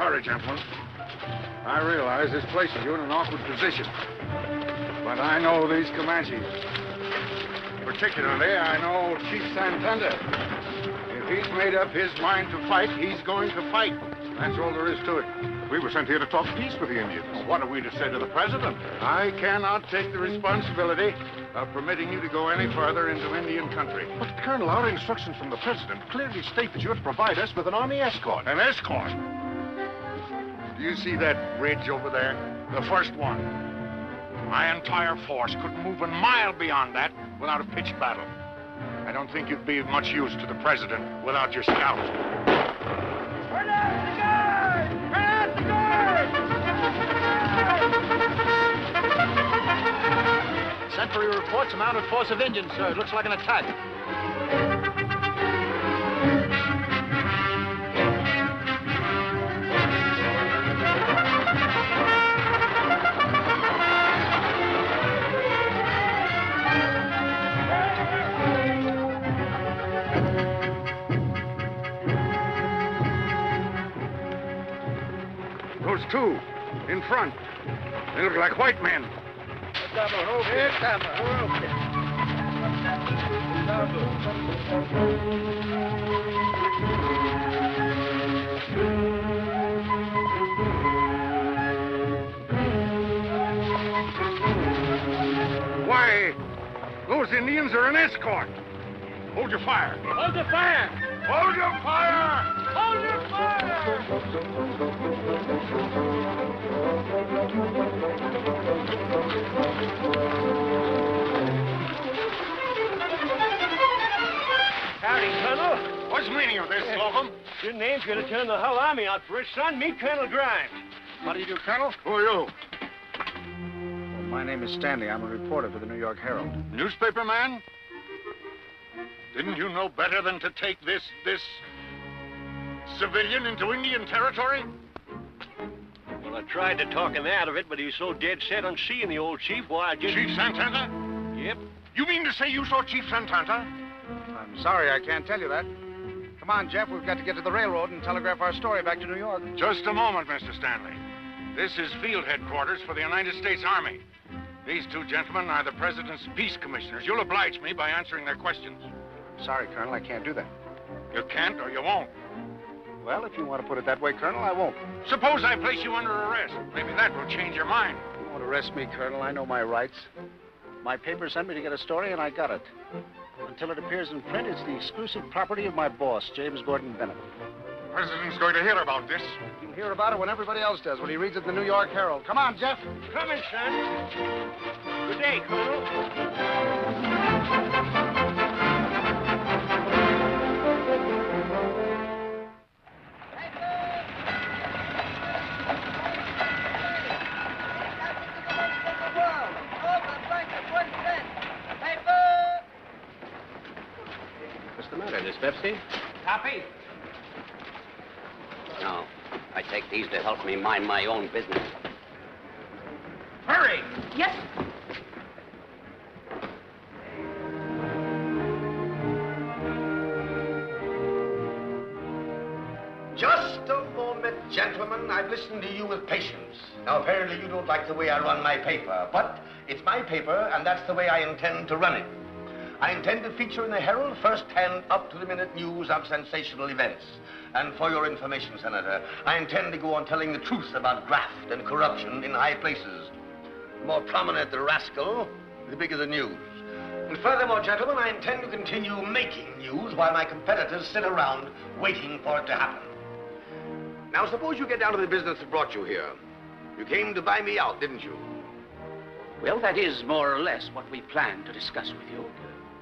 Sorry, gentlemen. I realize this places you in an awkward position. But I know these Comanches. Particularly, I know Chief Santana. If he's made up his mind to fight, he's going to fight. That's all there is to it. We were sent here to talk peace with the Indians. Well, what are we to say to the president? I cannot take the responsibility of permitting you to go any further into Indian country. But, Colonel, our instructions from the president clearly state that you're to provide us with an army escort. An escort? You see that bridge over there? The first one. My entire force couldn't move a mile beyond that without a pitched battle. I don't think you'd be of much use to the president without your scouts. Turn out the! Sentry reports a mounted force of Indians, sir. It looks like an attack. Those two, in front. They look like white men. Why, those Indians are an escort. Hold your fire. Hold the fire! Hold your fire! Hold your fire! Howdy, Colonel. What's the meaning of this, Slocum? Your name's gonna turn the whole army out for us, son. Meet Colonel Grimes. What do you do, Colonel? Who are you? Well, My name is Stanley. I'm a reporter for the New York Herald. Newspaper man? Didn't you know better than to take this, this civilian into Indian territory? Well, I tried to talk him out of it, but he's so dead set on seeing the old chief, why, I just... Chief Santana? Yep. You mean to say you saw Chief Santana? I'm sorry, I can't tell you that. Come on, Jeff. We've got to get to the railroad and telegraph our story back to New York. Just a moment, Mr. Stanley. This is field headquarters for the United States Army. These two gentlemen are the President's peace commissioners. You'll oblige me by answering their questions. Sorry, Colonel, I can't do that. You can't or you won't. Well, if you want to put it that way, Colonel, I won't. Suppose I place you under arrest. Maybe that will change your mind. You won't arrest me, Colonel. I know my rights. My paper sent me to get a story, and I got it. Until it appears in print, it's the exclusive property of my boss, James Gordon Bennett. The President's going to hear about this. You'll hear about it when everybody else does, when he reads it in the New York Herald. Come on, Jeff. Coming, son. Good day, Colonel. What's the matter, dyspepsy? Copy. No. I take these to help me mind my own business. Hurry! Yes. Just a moment, gentlemen. I've listened to you with patience. Now, apparently you don't like the way I run my paper, but it's my paper, and that's the way I intend to run it. I intend to feature in the Herald first-hand, up-to-the-minute news of sensational events. And for your information, Senator, I intend to go on telling the truth about graft and corruption in high places. The more prominent the rascal, the bigger the news. And furthermore, gentlemen, I intend to continue making news while my competitors sit around waiting for it to happen. Now, suppose you get down to the business that brought you here. You came to buy me out, didn't you? Well, that is more or less what we planned to discuss with you.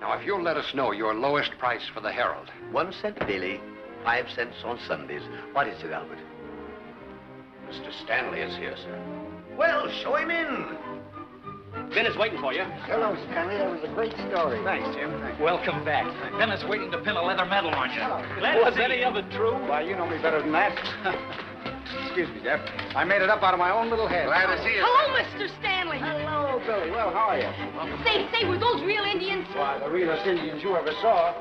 Now, if you'll let us know your lowest price for the Herald. One cent daily, five cents on Sundays. What is it, Albert? Mr. Stanley is here, sir. Well, show him in. Ben is waiting for you. Hello, Stanley. That was a great story. Thanks, Jim. Thanks. Welcome back. Ben is waiting to pin a leather medal on you. Was any of it true? Why, you know me better than that. Excuse me, Jeff. I made it up out of my own little head. Glad to see you. Hello, Mr. Stanley. Hello, Billy. Well, how are you? Say, say, were those real Indians? Why, the realest Indians you ever saw.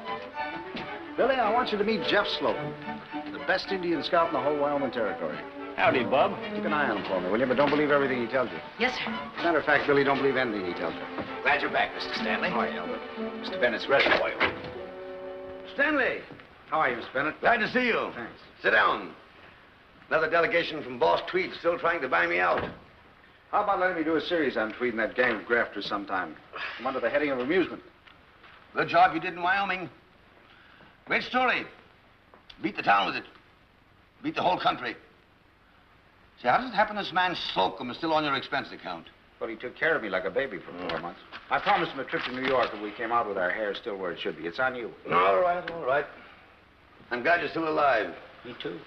Billy, I want you to meet Jeff Slocum, the best Indian scout in the whole Wyoming Territory. Howdy, Bub. Keep an eye on him for me, will you? But don't believe everything he tells you. Yes, sir. As a matter of fact, Billy, don't believe anything he tells you. Glad you're back, Mr. Stanley. How are you, Albert? Mr. Bennett's ready for you. Stanley, How are you, Miss Bennett? glad to see you. Thanks. Sit down. Another delegation from Boss Tweed still trying to buy me out. How about letting me do a series on Tweed and that gang of grafters sometime? I'm under the heading of amusement. Good job you did in Wyoming. Great story. Beat the town with it. Beat the whole country. See, how does it happen this man Slocum is still on your expense account? Well, he took care of me like a baby for four mm. months. I promised him a trip to New York if we came out with our hair still where it should be. It's on you. All right, all right. I'm glad you're still alive. Me too.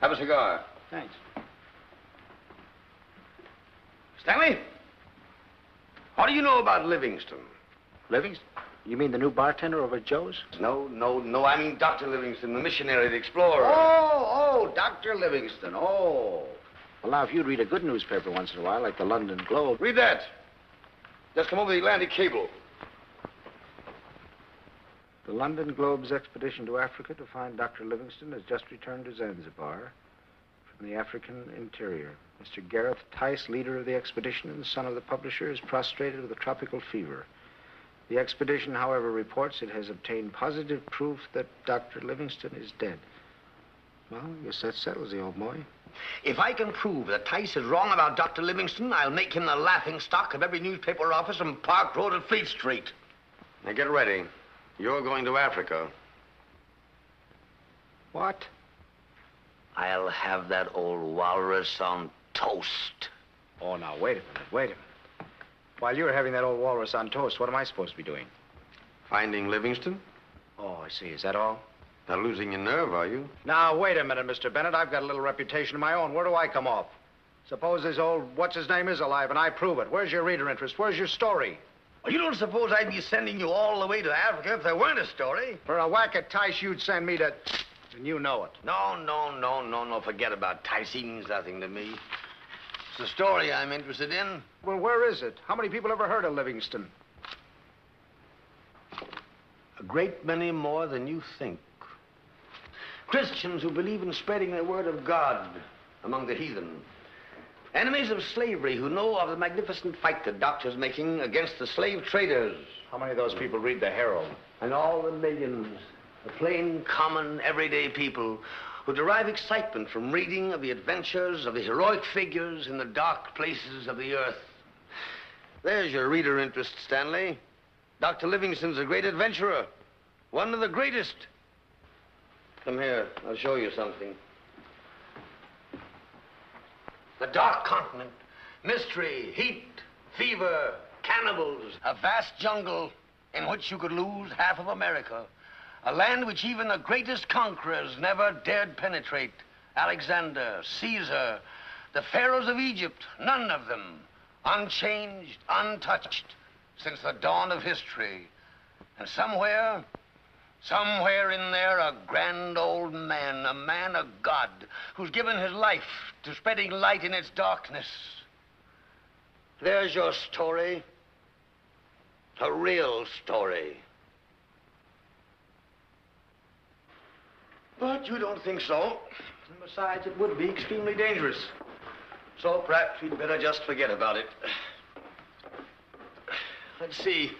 Have a cigar. Thanks. Stanley? What do you know about Livingstone? Livingston? You mean the new bartender over at Joe's? No, no, no. I mean Dr. Livingstone, the missionary, the explorer. Oh, oh, Dr. Livingstone. Oh. Well, now, if you'd read a good newspaper once in a while, like the London Globe. Read that. Just come over the Atlantic cable. The London Globe's expedition to Africa to find Dr. Livingstone has just returned to Zanzibar from the African interior. Mr. Gareth Tice, leader of the expedition and son of the publisher, is prostrated with a tropical fever. The expedition, however, reports it has obtained positive proof that Dr. Livingstone is dead. Well, I guess that settles the old boy. If I can prove that Tice is wrong about Dr. Livingstone, I'll make him the laughing stock of every newspaper office on Park Row and Fleet Street. Now get ready. You're going to Africa. What? I'll have that old walrus on toast. Oh, now, wait a minute, wait a minute. While you're having that old walrus on toast, what am I supposed to be doing? Finding Livingstone? Oh, I see. Is that all? Not losing your nerve, are you? Now, wait a minute, Mr. Bennett. I've got a little reputation of my own. Where do I come off? Suppose this old what's-his-name is alive and I prove it. Where's your reader interest? Where's your story? Well, you don't suppose I'd be sending you all the way to Africa if there weren't a story? For a whack at Tice, you'd send me to... And you know it. No, no, no, no, no. Forget about Tice. He means nothing to me. It's the story I'm interested in. Well, where is it? How many people ever heard of Livingstone? A great many more than you think. Christians who believe in spreading the word of God among the heathen. Enemies of slavery who know of the magnificent fight the doctor's making against the slave traders. How many of those people read the Herald? And all the millions, the plain, common, everyday people who derive excitement from reading of the adventures of the heroic figures in the dark places of the earth. There's your reader interest, Stanley. Dr. Livingstone's a great adventurer, one of the greatest. Come here, I'll show you something. The dark continent, mystery, heat, fever, cannibals, a vast jungle in which you could lose half of America. A land which even the greatest conquerors never dared penetrate. Alexander, Caesar, the pharaohs of Egypt, none of them unchanged, untouched since the dawn of history. And somewhere, somewhere in there, a grand old man, a man of God, who's given his life to spreading light in its darkness. There's your story. A real story. But you don't think so. And besides, it would be extremely dangerous. So perhaps we'd better just forget about it. Let's see.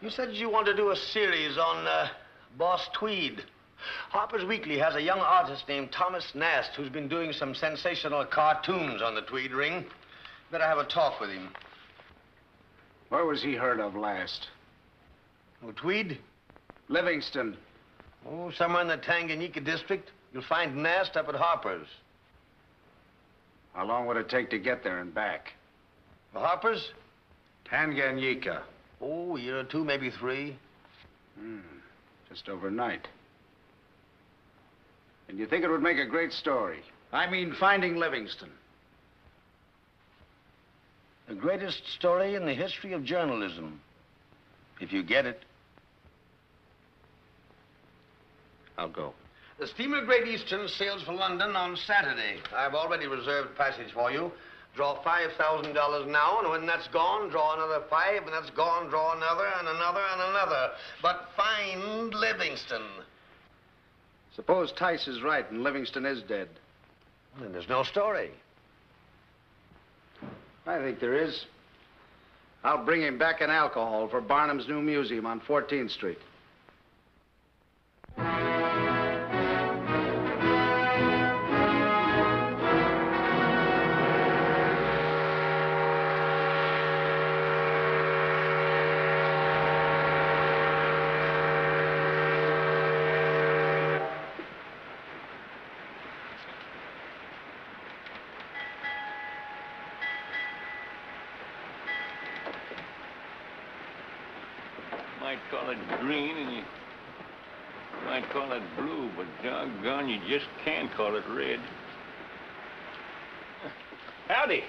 You said you wanted to do a series on uh, Boss Tweed. Harper's Weekly has a young artist named Thomas Nast who's been doing some sensational cartoons on the Tweed ring. Better have a talk with him. Where was he heard of last? Oh, Tweed? Livingstone. Oh, somewhere in the Tanganyika district. You'll find Nast up at Harper's. How long would it take to get there and back? The Harper's? Tanganyika. Oh, a year or two, maybe three. Hmm. Just overnight. And you think it would make a great story? I mean, finding Livingstone. The greatest story in the history of journalism. If you get it. I'll go. The steamer Great Eastern sails for London on Saturday. I've already reserved passage for you. Draw $5,000 now, and when that's gone, draw another five, and that's gone, draw another, and another, and another. But find Livingstone. Suppose Tice is right and Livingstone is dead. Then there's no story. I think there is. I'll bring him back in alcohol for Barnum's new museum on 14th Street. Might call it green and you might call it blue, but doggone, you just can't call it red. Howdy.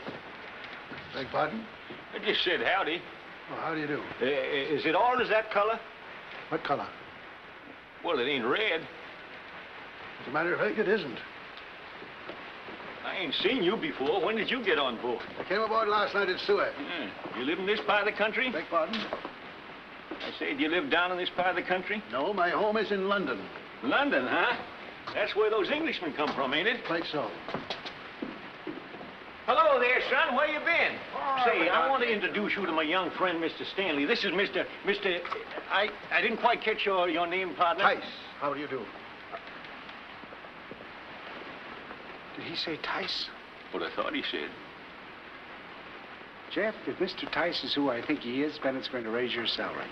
Beg pardon? I just said howdy. Well, how do you do? Uh, is it all always that color? What color? Well, it ain't red. As a matter of fact, it isn't. I ain't seen you before. When did you get on board? I came aboard last night at Suez. Yeah. You live in this part of the country? Beg pardon? I say, do you live down in this part of the country? No, my home is in London. London, huh? That's where those Englishmen come from, ain't it? Quite so. Hello there, son. Where you been? Oh, say, I want to introduce you to my young friend, Mr. Stanley. This is Mr. Mr. I I didn't quite catch your your name, partner. Tice, how do you do? Did he say Tice? What I thought he said. Jeff, if Mr. Tice is who I think he is, Bennett's going to raise your salary.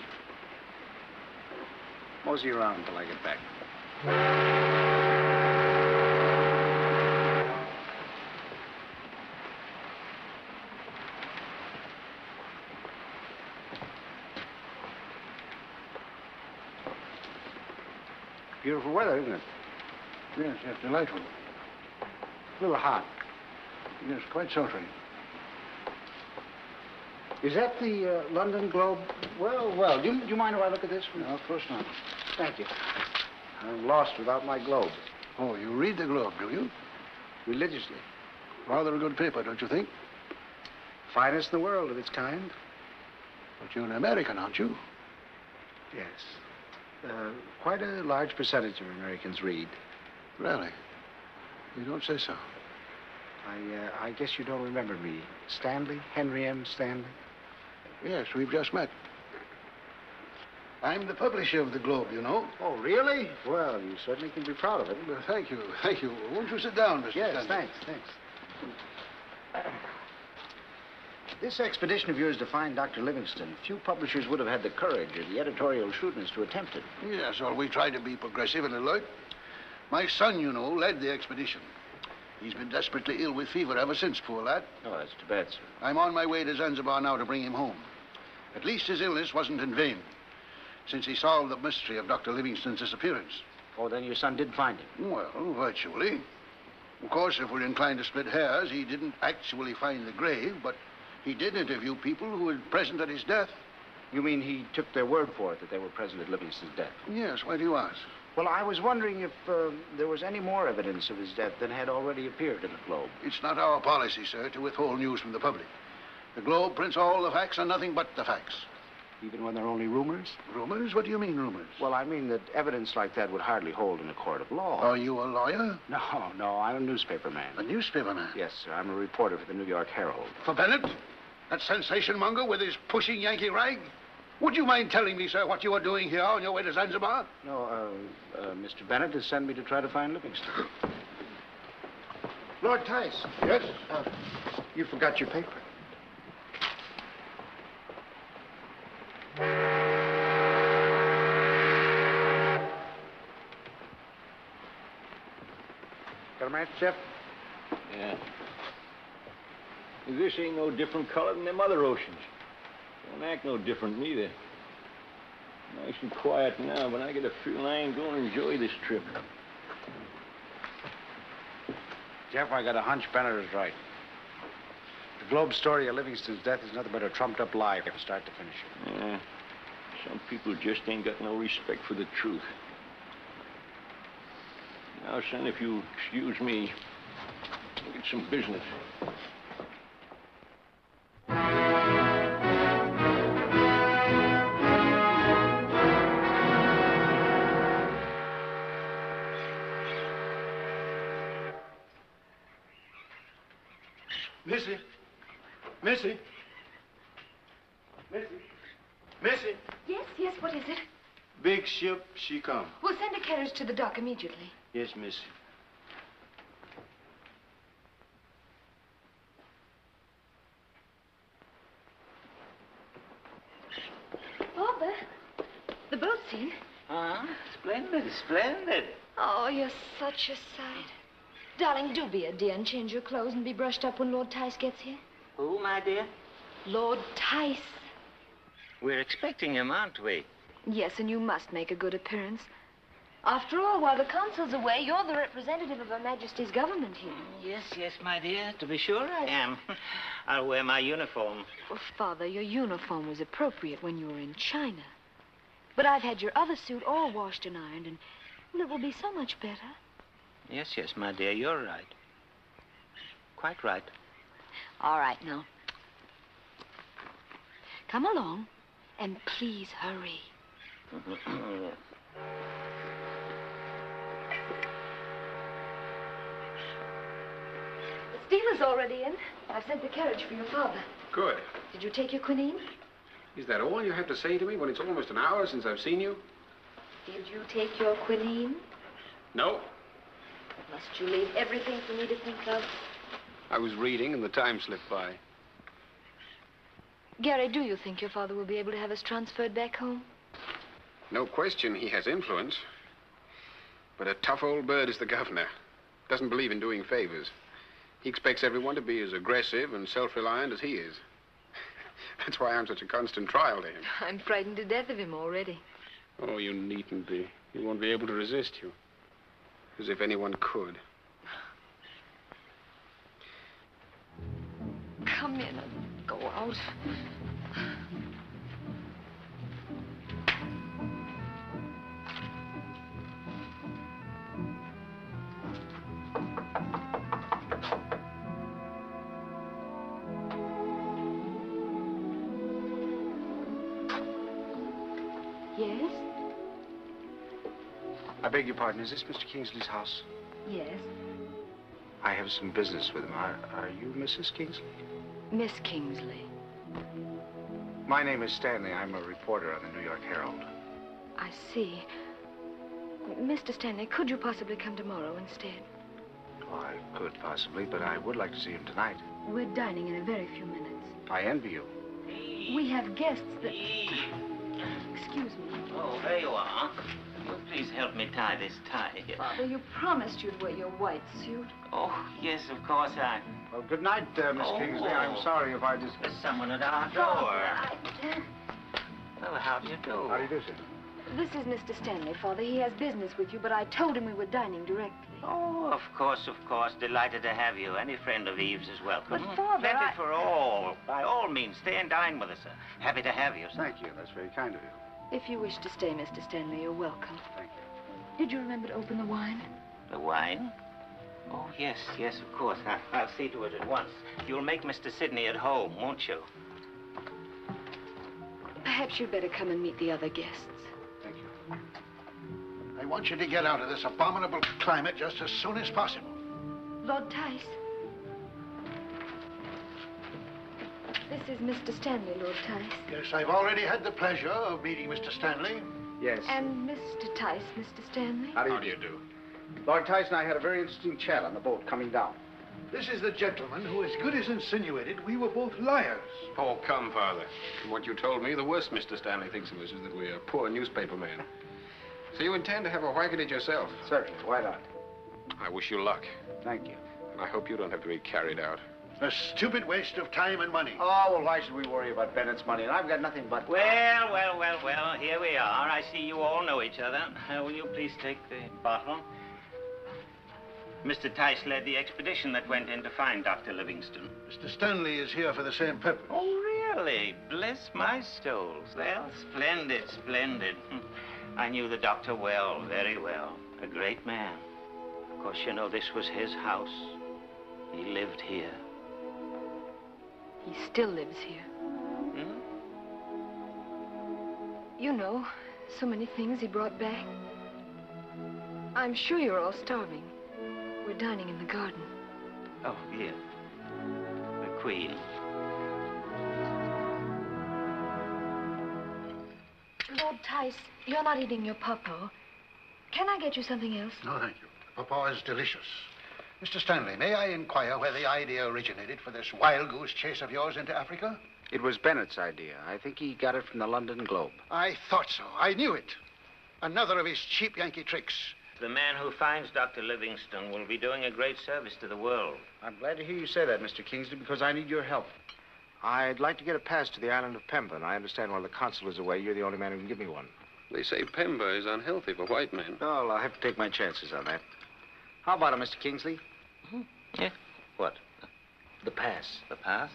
Mosey around until I get back. Beautiful weather, isn't it? Yes, yes, delightful. A little hot. Yes, quite sultry. Is that the uh, London Globe? Well, well, do you, do you mind if I look at this? No, of course not. Thank you. I'm lost without my globe. Oh, you read the Globe, do you? Religiously. Rather a good paper, don't you think? Finest in the world of its kind. But you're an American, aren't you? Yes. Uh, quite a large percentage of Americans read. Really? You don't say so. I, uh, I guess you don't remember me. Stanley? Henry M. Stanley? Yes, we've just met. I'm the publisher of the Globe, you know. Oh, really? Well, you certainly can be proud of it. Well, thank you, thank you. Won't you sit down, Mr. Yes, Stanley? thanks, thanks. This expedition of yours to find Dr. Livingstone, few publishers would have had the courage or the editorial shrewdness to attempt it. Yes, well, we try to be progressive and alert. My son, you know, led the expedition. He's been desperately ill with fever ever since, poor lad. Oh, that's too bad, sir. I'm on my way to Zanzibar now to bring him home. At least his illness wasn't in vain, since he solved the mystery of Dr. Livingstone's disappearance. Oh, then your son did find him. Well, virtually. Of course, if we're inclined to split hairs, he didn't actually find the grave, but he did interview people who were present at his death. You mean he took their word for it that they were present at Livingstone's death? Yes, why do you ask? Well, I was wondering if uh, there was any more evidence of his death than had already appeared in the Globe. It's not our policy, sir, to withhold news from the public. The Globe prints all the facts and nothing but the facts. Even when they're only rumors? Rumors? What do you mean, rumors? Well, I mean that evidence like that would hardly hold in a court of law. Are you a lawyer? No, no, I'm a newspaper man. A newspaper man? Yes, sir. I'm a reporter for the New York Herald. For Bennett? That sensation monger with his pushing Yankee rag? Would you mind telling me, sir, what you are doing here on your way to Zanzibar? No, uh, uh, Mr. Bennett has sent me to try to find Livingstone. Lord Tice. Yes? Uh, you forgot your paper. Got a match, Jeff? Yeah. This ain't no different color than them other oceans. Don't act no different neither. Nice and quiet now, but I get a feeling I ain't gonna enjoy this trip. Jeff, I got a hunch Bennett is right. The Globe story of Livingstone's death is nothing but a trumped up lie from start to finish. Yeah. Some people just ain't got no respect for the truth. Now, son, if you'll excuse me, I'll get some business. Ship, she come. We'll send a carriage to the dock immediately. Yes, miss. Father, the boat's in. Ah, splendid, splendid. Oh, you're such a sight. Darling, do be a dear and change your clothes and be brushed up when Lord Tice gets here. Who, my dear? Lord Tice. We're expecting him, aren't we? Yes, and you must make a good appearance. After all, while the consul's away, you're the representative of Her Majesty's government here. Yes, yes, my dear. To be sure I am. I'll wear my uniform. Well, Father, your uniform was appropriate when you were in China. But I've had your other suit all washed and ironed, and well, it will be so much better. Yes, yes, my dear, you're right. Quite right. All right, now. Come along, and please hurry. The steamer's already in. I've sent the carriage for your father. Good. Did you take your quinine? Is that all you have to say to me when it's almost an hour since I've seen you? Did you take your quinine? No. Must you leave everything for me to think of? I was reading and the time slipped by. Gary, do you think your father will be able to have us transferred back home? No question he has influence. But a tough old bird is the governor. Doesn't believe in doing favors. He expects everyone to be as aggressive and self-reliant as he is. That's why I'm such a constant trial to him. I'm frightened to death of him already. Oh, you needn't be. He won't be able to resist you. As if anyone could. Come in and go out. Beg your pardon. Is this Mr. Kingsley's house? Yes. I have some business with him. Are, are you Mrs. Kingsley? Miss Kingsley. My name is Stanley. I'm a reporter on the New York Herald. I see. Mr. Stanley, could you possibly come tomorrow instead? Well, I could possibly, but I would like to see him tonight. We're dining in a very few minutes. I envy you. We have guests that... Excuse me. Oh, there you are. Will you please help me tie this tie here? Father, you promised you'd wear your white suit. Oh, yes, of course I... Well, good night, uh, Miss Oh. Kingsley. I'm sorry if I just... There's someone at our door. I... Well, how do you do? How do you do, sir? This is Mr. Stanley, Father. He has business with you, but I told him we were dining directly. Oh, of course, of course. Delighted to have you. Any friend of Eve's is welcome. But, Father, Plenty I- for all. By all means, stay and dine with us, sir. Happy to have you, sir. Thank you. That's very kind of you. If you wish to stay, Mr. Stanley, you're welcome. Thank you. Did you remember to open the wine? The wine? Oh, yes, yes, of course. I, I'll see to it at once. You'll make Mr. Sidney at home, won't you? Perhaps you'd better come and meet the other guests. Thank you. I want you to get out of this abominable climate just as soon as possible. Lord Tice. This is Mr. Stanley, Lord Tice. Yes, I've already had the pleasure of meeting Mr. Stanley. Yes. And Mr. Tice, Mr. Stanley. How do you, How do you do? Lord Tice and I had a very interesting chat on the boat coming down. This is the gentleman who as good as insinuated we were both liars. Oh, come, Father. From what you told me, the worst Mr. Stanley thinks of us is that we're poor newspaper men. So you intend to have a whack at it yourself? Certainly. Why not? I wish you luck. Thank you. And I hope you don't have to be carried out. A stupid waste of time and money. Oh, well, why should we worry about Bennett's money? And I've got nothing but... Well, well, well, well, here we are. I see you all know each other. Uh, will you please take the bottle? Mr. Tice led the expedition that went in to find Dr. Livingstone. Mr. Stanley is here for the same purpose. Oh, really? Bless my stoles. Well, splendid, splendid. Hmm. I knew the doctor well, very well. A great man. Of course, you know, this was his house. He lived here. He still lives here. Hmm? You know, so many things he brought back. I'm sure you're all starving. We're dining in the garden. Oh, yeah. The queen. Lord Tice, you're not eating your papa. Can I get you something else? No, thank you. Papa is delicious. Mr. Stanley, may I inquire where the idea originated for this wild goose chase of yours into Africa? It was Bennett's idea. I think he got it from the London Globe. I thought so. I knew it. Another of his cheap Yankee tricks. The man who finds Dr. Livingstone will be doing a great service to the world. I'm glad to hear you say that, Mr. Kingsley, because I need your help. I'd like to get a pass to the island of Pemba, and I understand while the consul is away, you're the only man who can give me one. They say Pemba is unhealthy for white men. Well, I'll have to take my chances on that. How about it, Mr. Kingsley? Mm-hmm. Yeah? What? The pass The pass?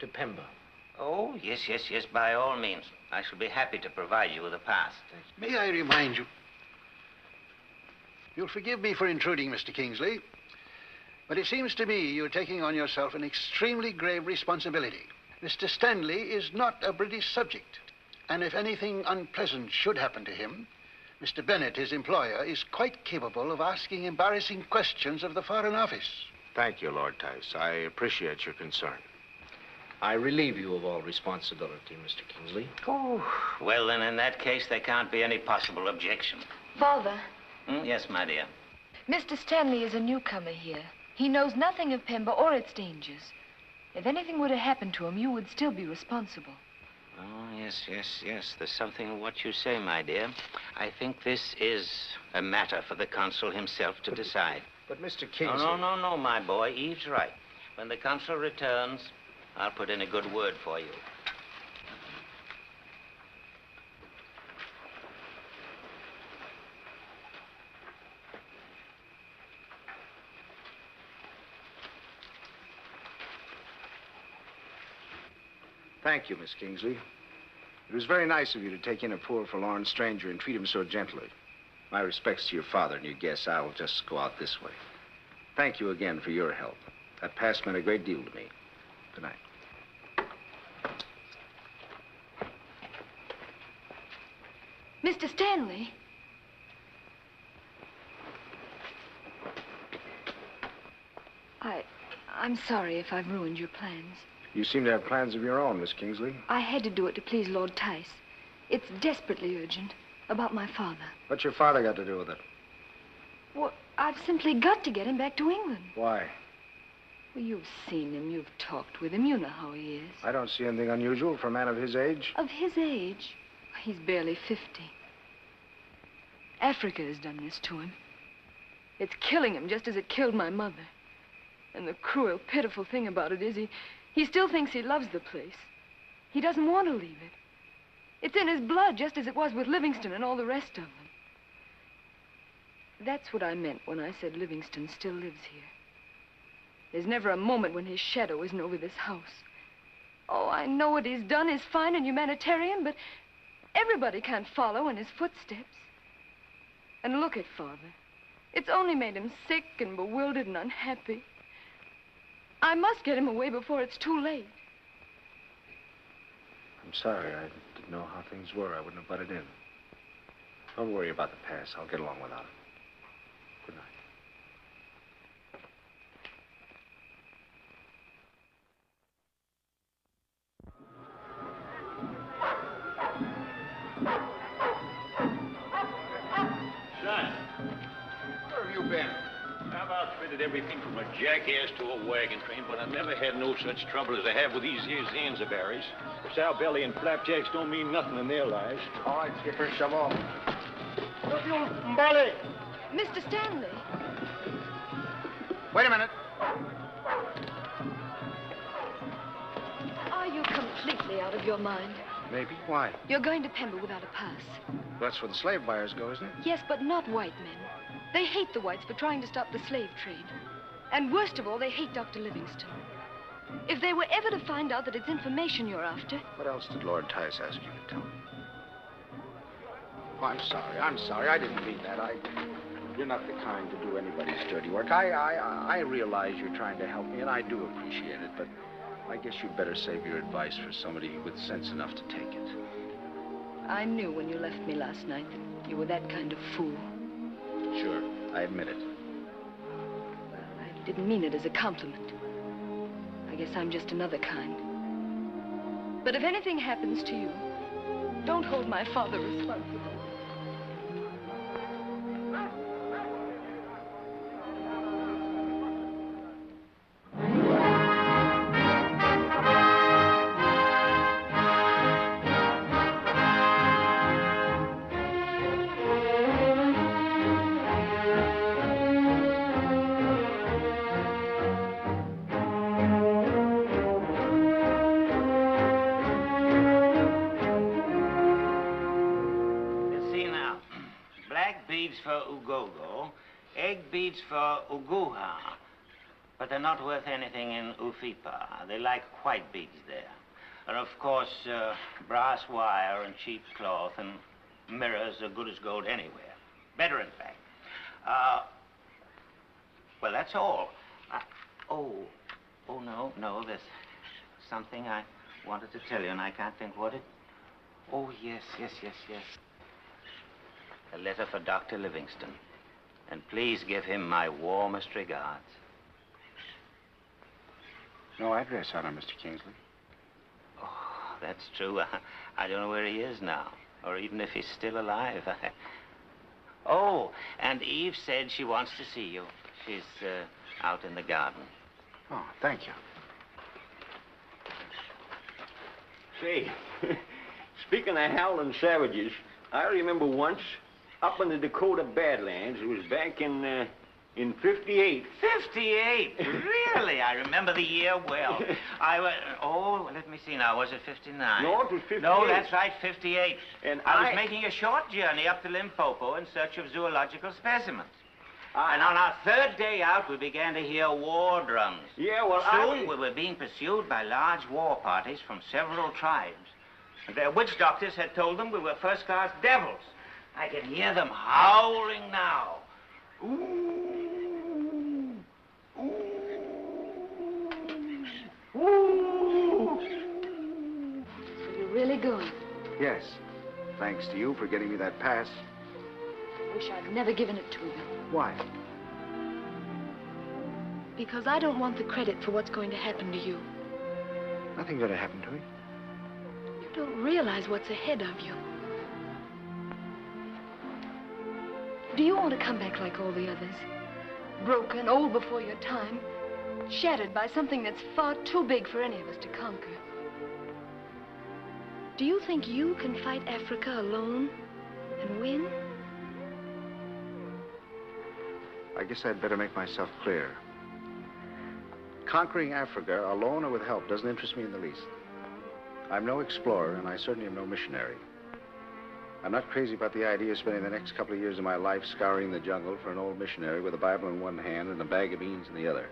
to Pemba. Oh, yes, yes, yes, by all means. I shall be happy to provide you with a pass. May I remind you? You'll forgive me for intruding, Mr. Kingsley, but it seems to me you're taking on yourself an extremely grave responsibility. Mr. Stanley is not a British subject, and if anything unpleasant should happen to him, Mr. Bennett, his employer, is quite capable of asking embarrassing questions of the Foreign Office. Thank you, Lord Tice. I appreciate your concern. I relieve you of all responsibility, Mr. Kingsley. Oh, well, then, in that case, there can't be any possible objection. Father, Hmm? Yes, my dear. Mr. Stanley is a newcomer here. He knows nothing of Pemba or its dangers. If anything were to happen to him, you would still be responsible. Oh, yes, yes, yes. There's something in what you say, my dear. I think this is a matter for the consul himself to decide. But, Mr. No, no, no, no, my boy. Eve's right. When the consul returns, I'll put in a good word for you. Thank you, Miss Kingsley. It was very nice of you to take in a poor, forlorn stranger and treat him so gently. My respects to your father and your guests. I will just go out this way. Thank you again for your help. That pass meant a great deal to me. Good night. Mr. Stanley? I. I'm sorry if I've ruined your plans. You seem to have plans of your own, Miss Kingsley. I had to do it to please Lord Tice. It's desperately urgent about my father. What's your father got to do with it? Well, I've simply got to get him back to England. Why? Well, you've seen him, you've talked with him, you know how he is. I don't see anything unusual for a man of his age. Of his age, he's barely 50. Africa has done this to him. It's killing him just as it killed my mother. And the cruel, pitiful thing about it is he, he still thinks he loves the place. He doesn't want to leave it. It's in his blood, just as it was with Livingstone and all the rest of them. That's what I meant when I said Livingstone still lives here. There's never a moment when his shadow isn't over this house. Oh, I know what he's done is fine and humanitarian, but everybody can't follow in his footsteps. And look at Father. It's only made him sick and bewildered and unhappy. I must get him away before it's too late. I'm sorry. I didn't know how things were. I wouldn't have butted in. Don't worry about the pass. I'll get along without it. I've everything from a jackass to a wagon train, but I've never had no such trouble as I have with these here Zanzibaris. Sow belly and flapjacks don't mean nothing in their lives. All right, Skipper, shove off. Mr. Stanley. Wait a minute. Are you completely out of your mind? Maybe. Why? You're going to Pemba without a pass. That's where the slave buyers go, isn't it? Yes, but not white men. They hate the whites for trying to stop the slave trade. And worst of all, they hate Dr. Livingstone. If they were ever to find out that it's information you're after, What else did Lord Tice ask you to tell me? Oh, I'm sorry. I'm sorry. I didn't mean that. I. You're not the kind to do anybody's dirty work. I, I, I realize you're trying to help me, and I do appreciate it. But I guess you'd better save your advice for somebody with sense enough to take it. I knew when you left me last night that you were that kind of fool. Sure, I admit it. Well, I didn't mean it as a compliment. I guess I'm just another kind. But if anything happens to you, Don't hold my father responsible. Beads for Uguha. But they're not worth anything in Ufipa. They like white beads there. And of course, uh, brass wire and cheap cloth and mirrors are good as gold anywhere. Better, in fact. Uh, well, that's all. I, oh, oh, no, no, there's something I wanted to tell you, and I can't think what it. Oh, yes, yes, yes, yes. A letter for Dr. Livingstone. And please give him my warmest regards. No address on it, Mr. Kingsley. Oh, that's true. I, I don't know where he is now, or even if he's still alive. oh, and Eve said she wants to see you. She's uh, out in the garden. Oh, thank you. Say, speaking of howling savages, I remember once up in the Dakota Badlands, it was back in, uh, in 58. 58? really? I remember the year well. I was, oh, let me see now. Was it 59? No, it was 58. No, that's right, 58. And I was making a short journey up to Limpopo in search of zoological specimens. and on our third day out, we began to hear war drums. Yeah, well, Soon I... we were being pursued by large war parties from several tribes. Their witch doctors had told them we were first-class devils. I can hear them howling now. Ooh, ooh, So you're really going? Yes. Thanks to you for getting me that pass. I wish I'd never given it to you. Why? Because I don't want the credit for what's going to happen to you. Nothing's going to happen to me. You don't realize what's ahead of you. Do you want to come back like all the others? Broken, old before your time, shattered by something that's far too big for any of us to conquer. Do you think you can fight Africa alone and win? I guess I'd better make myself clear. Conquering Africa, alone or with help, doesn't interest me in the least. I'm no explorer, and I certainly am no missionary. I'm not crazy about the idea of spending the next couple of years of my life scouring the jungle for an old missionary with a Bible in one hand and a bag of beans in the other.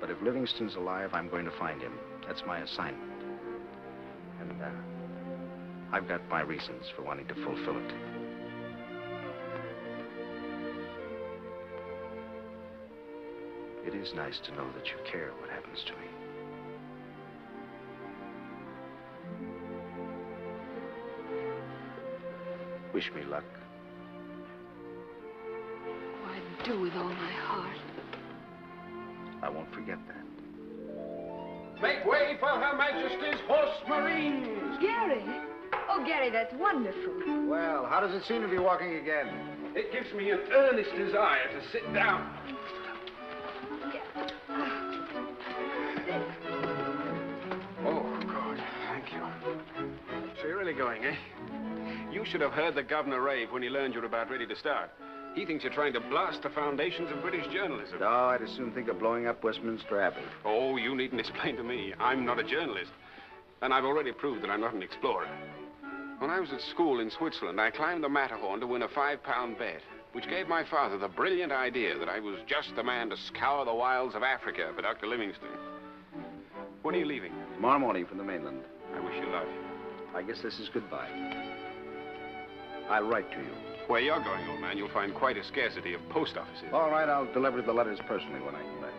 But if Livingstone's alive, I'm going to find him. That's my assignment. And uh, I've got my reasons for wanting to fulfill it. It is nice to know that you care what happens to me. Wish me luck. Oh, I do with all my heart. I won't forget that. Make way for Her Majesty's Horse Marines! Gary! Oh, Gary, that's wonderful. Well, how does it seem to be walking again? It gives me an earnest desire to sit down. Should have heard the governor rave when he learned you're about ready to start. He thinks you're trying to blast the foundations of British journalism. No, I'd as soon think of blowing up Westminster Abbey. Oh, you needn't explain to me. I'm not a journalist. And I've already proved that I'm not an explorer. When I was at school in Switzerland, I climbed the Matterhorn to win a five-pound bet, which gave my father the brilliant idea that I was just the man to scour the wilds of Africa for Dr. Livingstone. When are you leaving? Tomorrow morning from the mainland. I wish you luck. I guess this is goodbye. I'll write to you. Where you're going, old man, you'll find quite a scarcity of post offices. All right, I'll deliver the letters personally when I come back.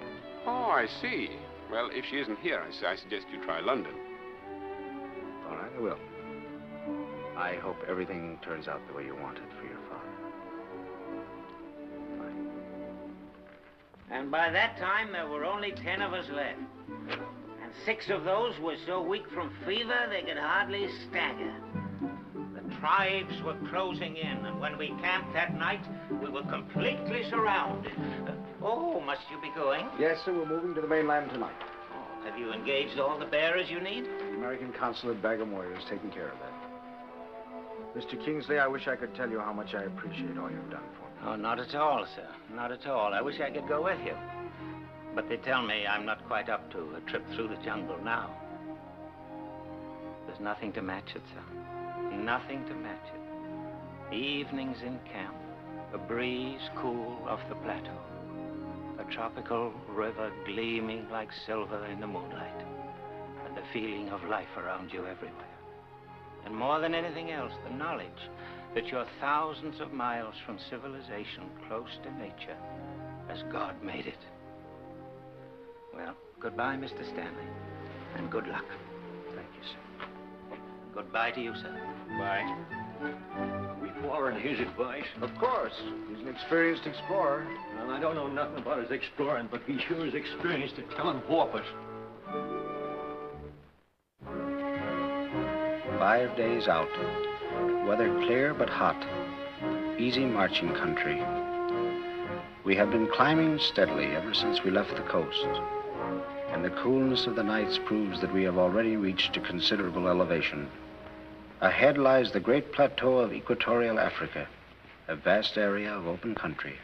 Oh, I see. Well, if she isn't here, I suggest you try London. All right, I will. I hope everything turns out the way you want it for your father. And by that time, there were only ten of us left. And And six of those were so weak from fever they could hardly stagger. Tribes were closing in, and when we camped that night, we were completely surrounded. Uh, oh, must you be going? Yes, sir. We're moving to the mainland tonight. Oh, have you engaged all the bearers you need? The American consul at Bagamoyo is taking care of that. Mr. Kingsley, I wish I could tell you how much I appreciate all you've done for me. Oh, not at all, sir. Not at all. I wish I could go with you. But they tell me I'm not quite up to a trip through the jungle now. There's nothing to match it, sir. Nothing to match it. Evenings in camp, a breeze cool off the plateau, a tropical river gleaming like silver in the moonlight, and the feeling of life around you everywhere. And more than anything else, the knowledge that you're thousands of miles from civilization, close to nature, as God made it. Well, goodbye, Mr. Stanley, and good luck. Thank you, sir. Goodbye to you, sir. Bye. We following his advice. Of course. He's an experienced explorer. Well, I don't know nothing about his exploring, but he sure is experienced at telling porpoise. Five days out. Weather clear but hot. Easy marching country. We have been climbing steadily ever since we left the coast. And the coolness of the nights proves that we have already reached a considerable elevation. Ahead lies the great plateau of equatorial Africa, a vast area of open country.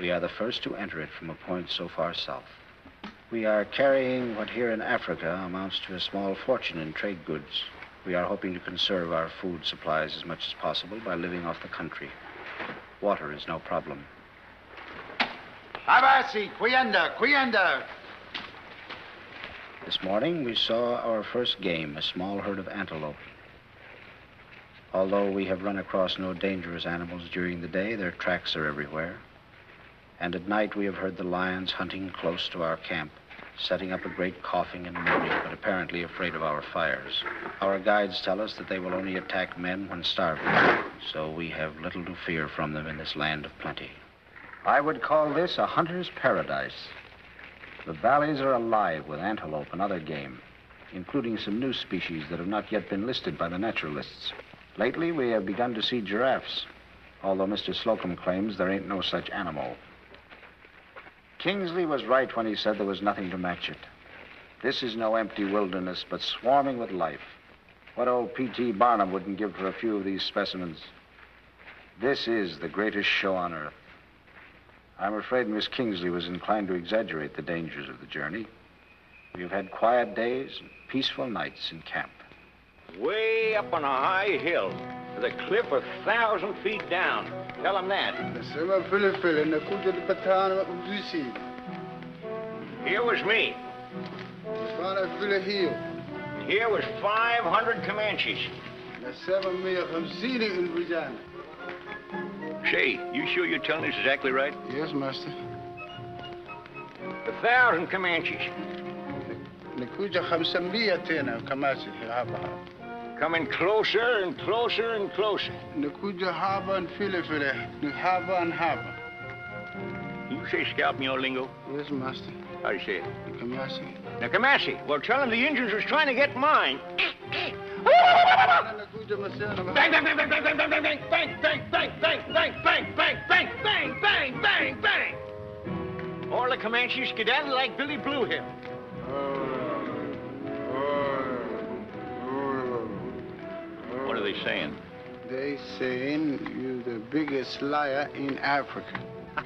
We are the first to enter it from a point so far south. We are carrying what here in Africa amounts to a small fortune in trade goods. We are hoping to conserve our food supplies as much as possible by living off the country. Water is no problem. Abasi, Kuyenda, Kuyenda. This morning we saw our first game, a small herd of antelope. Although we have run across no dangerous animals during the day, their tracks are everywhere. And at night we have heard the lions hunting close to our camp, setting up a great coughing and moaning, but apparently afraid of our fires. Our guides tell us that they will only attack men when starving, so we have little to fear from them in this land of plenty. I would call this a hunter's paradise. The valleys are alive with antelope and other game, including some new species that have not yet been listed by the naturalists. Lately, we have begun to see giraffes, although Mr. Slocum claims there ain't no such animal. Kingsley was right when he said there was nothing to match it. This is no empty wilderness, but swarming with life. What old P.T. Barnum wouldn't give for a few of these specimens. This is the greatest show on earth. I'm afraid Miss Kingsley was inclined to exaggerate the dangers of the journey. We have had quiet days and peaceful nights in camp. Way up on a high hill, the cliff a thousand feet down. Tell them that. Here was me. Here was 500 Comanches. Say, you sure you're telling us exactly right? Yes, master. A thousand Comanches. نكوجة خمسمية تينا كماسي coming closer and closer and closer. Nikuja hapa and vile. Ni hapa and hapa. You say scalp in your lingo? Yes, master. How do you say it? Kamasi. Now, Kamasi, well, tell him the Indians was trying to get mine. Bang, bang, bang, bang, bang, bang, bang, bang, bang, bang, bang, bang, bang, bang, bang, bang, bang, bang, bang, bang. All the Comanches skedaddled like Billy Blue Hill. What are they saying? They saying you're the biggest liar in Africa.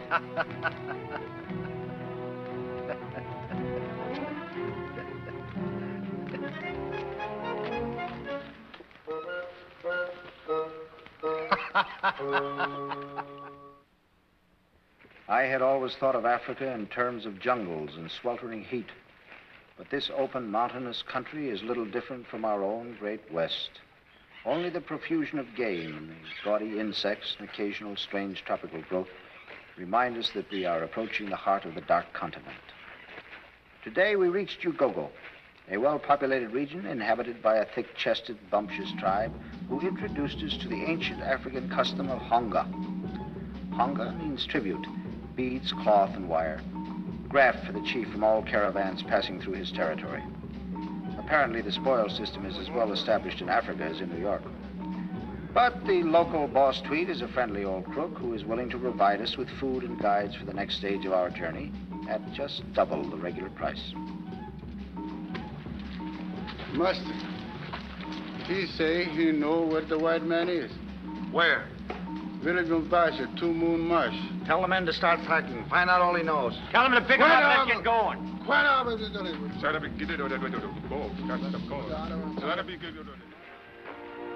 I had always thought of Africa in terms of jungles and sweltering heat. But this open mountainous country is little different from our own great West. Only the profusion of game and the gaudy insects and occasional strange tropical growth remind us that we are approaching the heart of the dark continent. Today we reached Ugogo, a well-populated region inhabited by a thick-chested, bumptious tribe who introduced us to the ancient African custom of honga. Honga means tribute, beads, cloth, and wire. graft for the chief from all caravans passing through his territory. Apparently, the spoil system is as well established in Africa as in New York. But the local boss Tweed is a friendly old crook who is willing to provide us with food and guides for the next stage of our journey at just double the regular price. Master, he say he know where the white man is. Where? Village Basha, Two Moon Marsh. Tell the men to start packing. Find out all he knows. Tell him to pick him up and let's get going.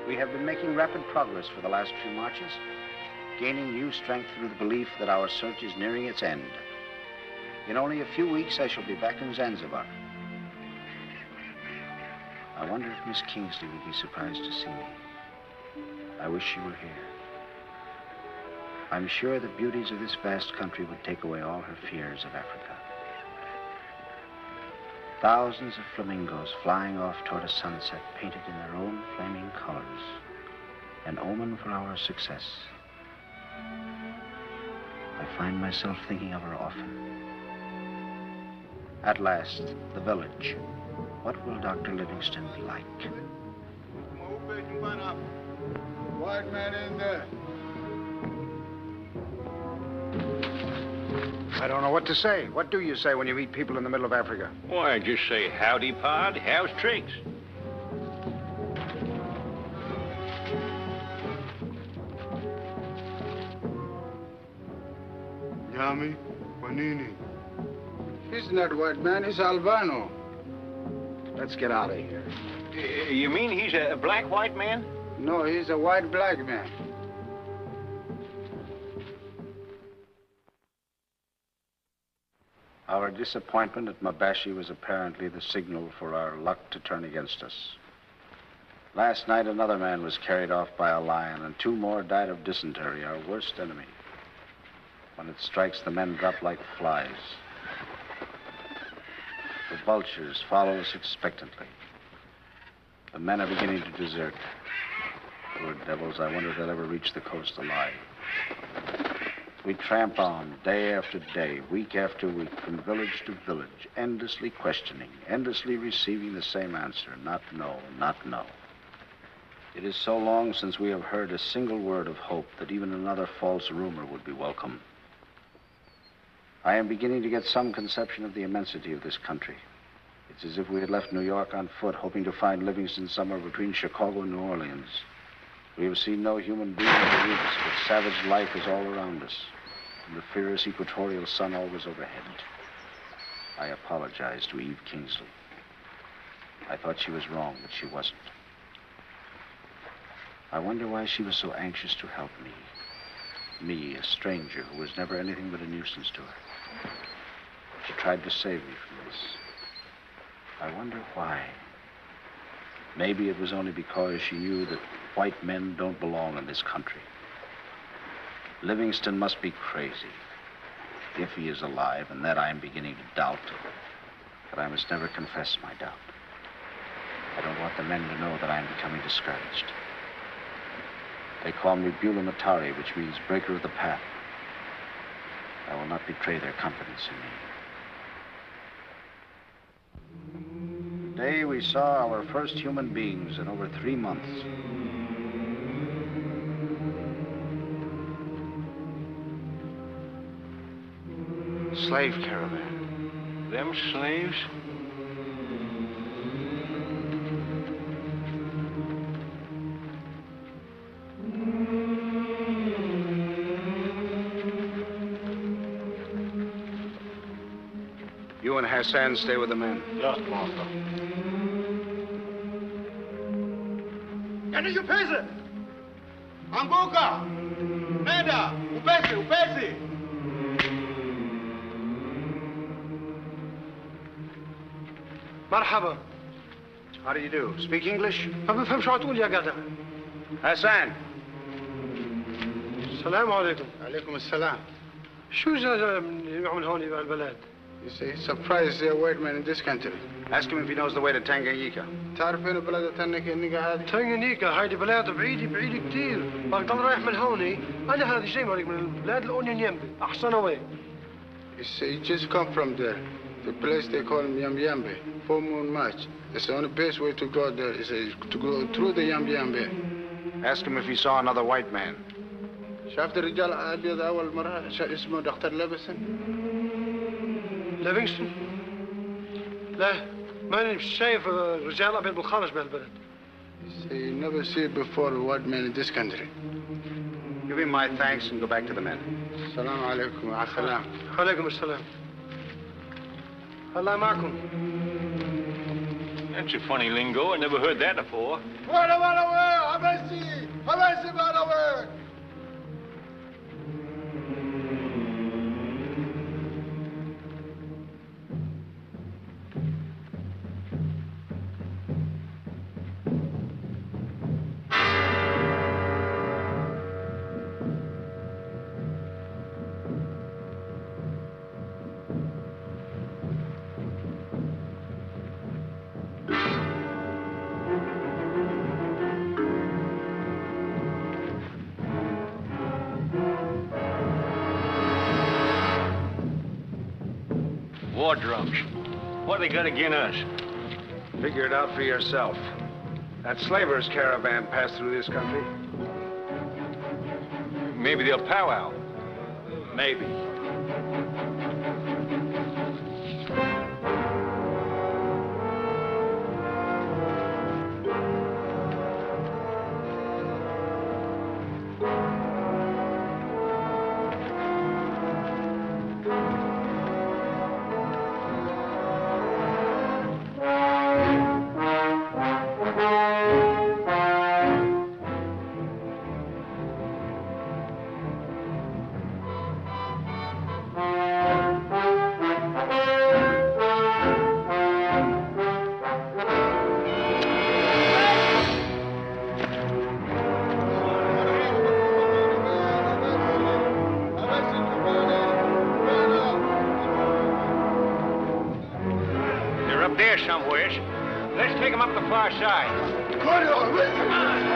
We have been making rapid progress for the last few marches, gaining new strength through the belief that our search is nearing its end. In only a few weeks, I shall be back in Zanzibar. I wonder if Miss Kingsley would be surprised to see me. I wish she were here. I'm sure the beauties of this vast country would take away all her fears of Africa. Thousands of flamingos flying off toward a sunset painted in their own flaming colors. An omen for our success. I find myself thinking of her often. At last, the village. What will Dr. Livingstone be like? White man in there. I don't know what to say. What do you say when you meet people in the middle of Africa? Why, just say howdy, Pod. How's tricks? Yami, Panini. He's not white man, he's albino. Let's get out of here. Uh, You mean he's a black white man? No, he's a white black man. Our disappointment at Mabashi was apparently the signal for our luck to turn against us. Last night, another man was carried off by a lion, and two more died of dysentery, our worst enemy. When it strikes, the men drop like flies. The vultures follow us expectantly. The men are beginning to desert. Poor devils, I wonder if they'll ever reach the coast alive. We tramp on day after day, week after week, from village to village, endlessly questioning, endlessly receiving the same answer not no, not no. It is so long since we have heard a single word of hope that even another false rumor would be welcome. I am beginning to get some conception of the immensity of this country. It's as if we had left New York on foot, hoping to find Livingstone somewhere between Chicago and New Orleans. We have seen no human being or weeks, but savage life is all around us, and the fierce equatorial sun always overhead. I apologize to Eve Kingsley. I thought she was wrong, but she wasn't. I wonder why she was so anxious to help me. Me, a stranger who was never anything but a nuisance to her. She tried to save me from this. I wonder why. Maybe it was only because she knew that white men don't belong in this country. Livingstone must be crazy. If he is alive, and that I am beginning to doubt. But I must never confess my doubt. I don't want the men to know that I am becoming discouraged. They call me Bula Matari, which means breaker of the path. I will not betray their confidence in me. Today we saw our first human beings in over three months. Slave caravan. Them slaves? You and Hassan stay with the men. Yes, master. Yaani upesi. Anguka. مرحبا. How do you do? Speak English? ما بفهم شو تقول يا جدع. Hassan. السلام عليكم. عليكم السلام. شو جا يعمل هون بالبلد؟ You say, surprised there are white men in this country. Ask him if he knows the way to Tanganyika. تعرف وين بلد تنكينيكا هذه؟ تنجنيكا هيدي بلاد بعيدة بعيدة كتير. بضل رايح من هوني. أنا هذا جاي من البلاد الأونيون يمبي. أحسن وين. He said he just come from there. The place they call Yambyambe, Full Moon March. It's the only best way to go there. He said to go through the Yambyambe. Ask him if he saw another white man. شافت الرجال الابيض اول مره شا- اسمه دكتور ليفيسون ليفينغستون لا ماني مش شايف رجال ابيض بالخالص بهالبلد He never see before a white man in this country. Give him my thanks and go back to the men. السلام عليكم مع السلامه عليكم السلام Allah That's a funny lingo. I never heard that before. They got against us? Figure it out for yourself. That slavers caravan passed through this country. Maybe they'll powwow. Maybe. Take them up the far side. Come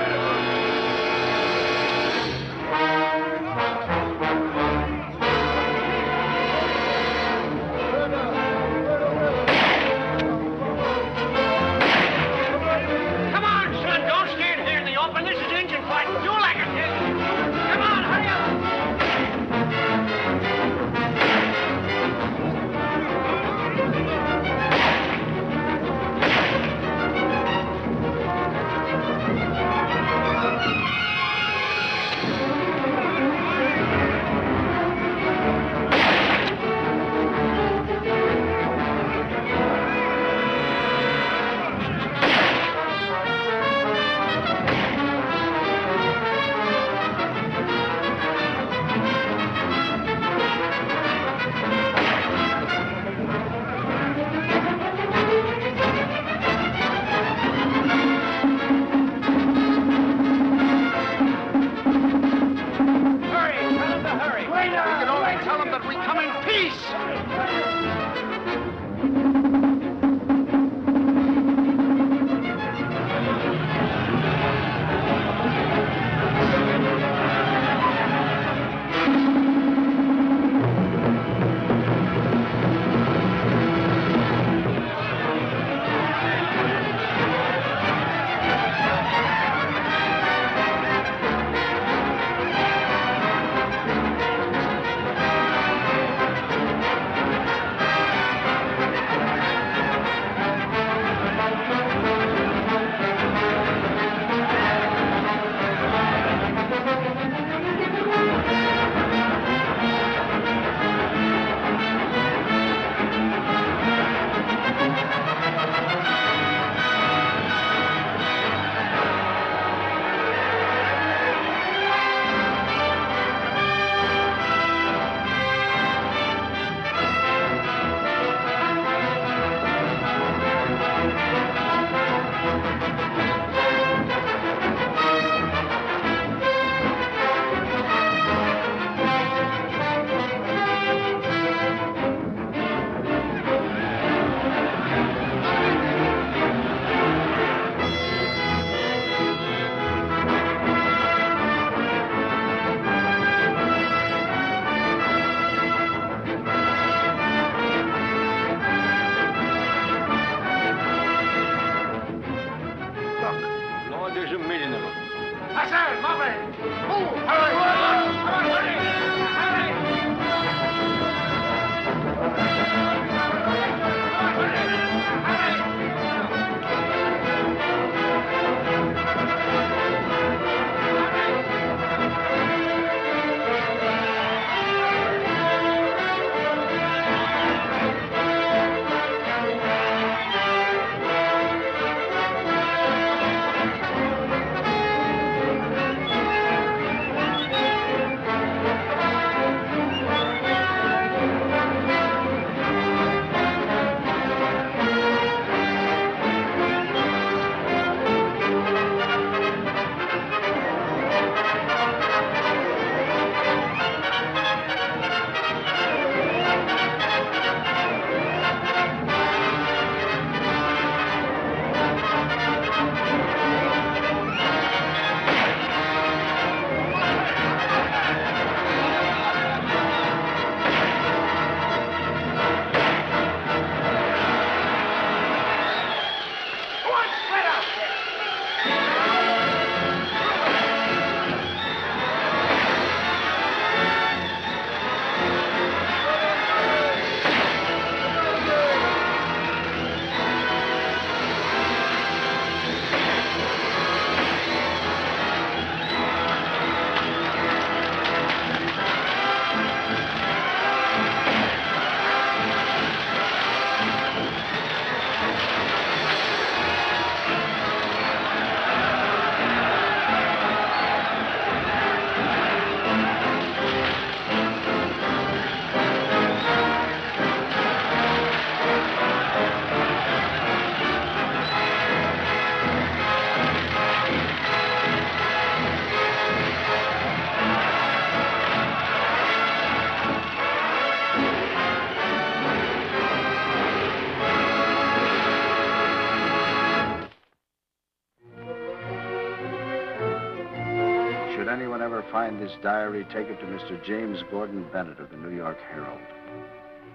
this diary, take it to Mr. James Gordon Bennett of the New York Herald.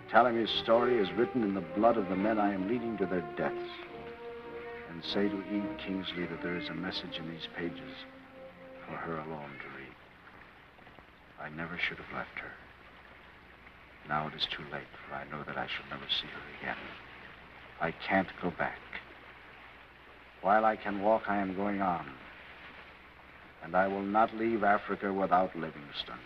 Tell him his story is written in the blood of the men I am leading to their deaths. And say to Eve Kingsley that there is a message in these pages for her alone to read. I never should have left her. Now it is too late, for I know that I shall never see her again. I can't go back. While I can walk, I am going on and I will not leave Africa without Livingstone.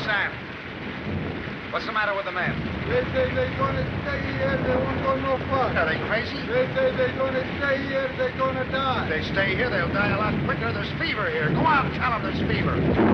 Hassan, what's the matter with the men? They say they're gonna stay here, they won't go no far. Are they crazy? They say they're gonna stay here, they're gonna die. If they stay here, they'll die a lot quicker. There's fever there's fever.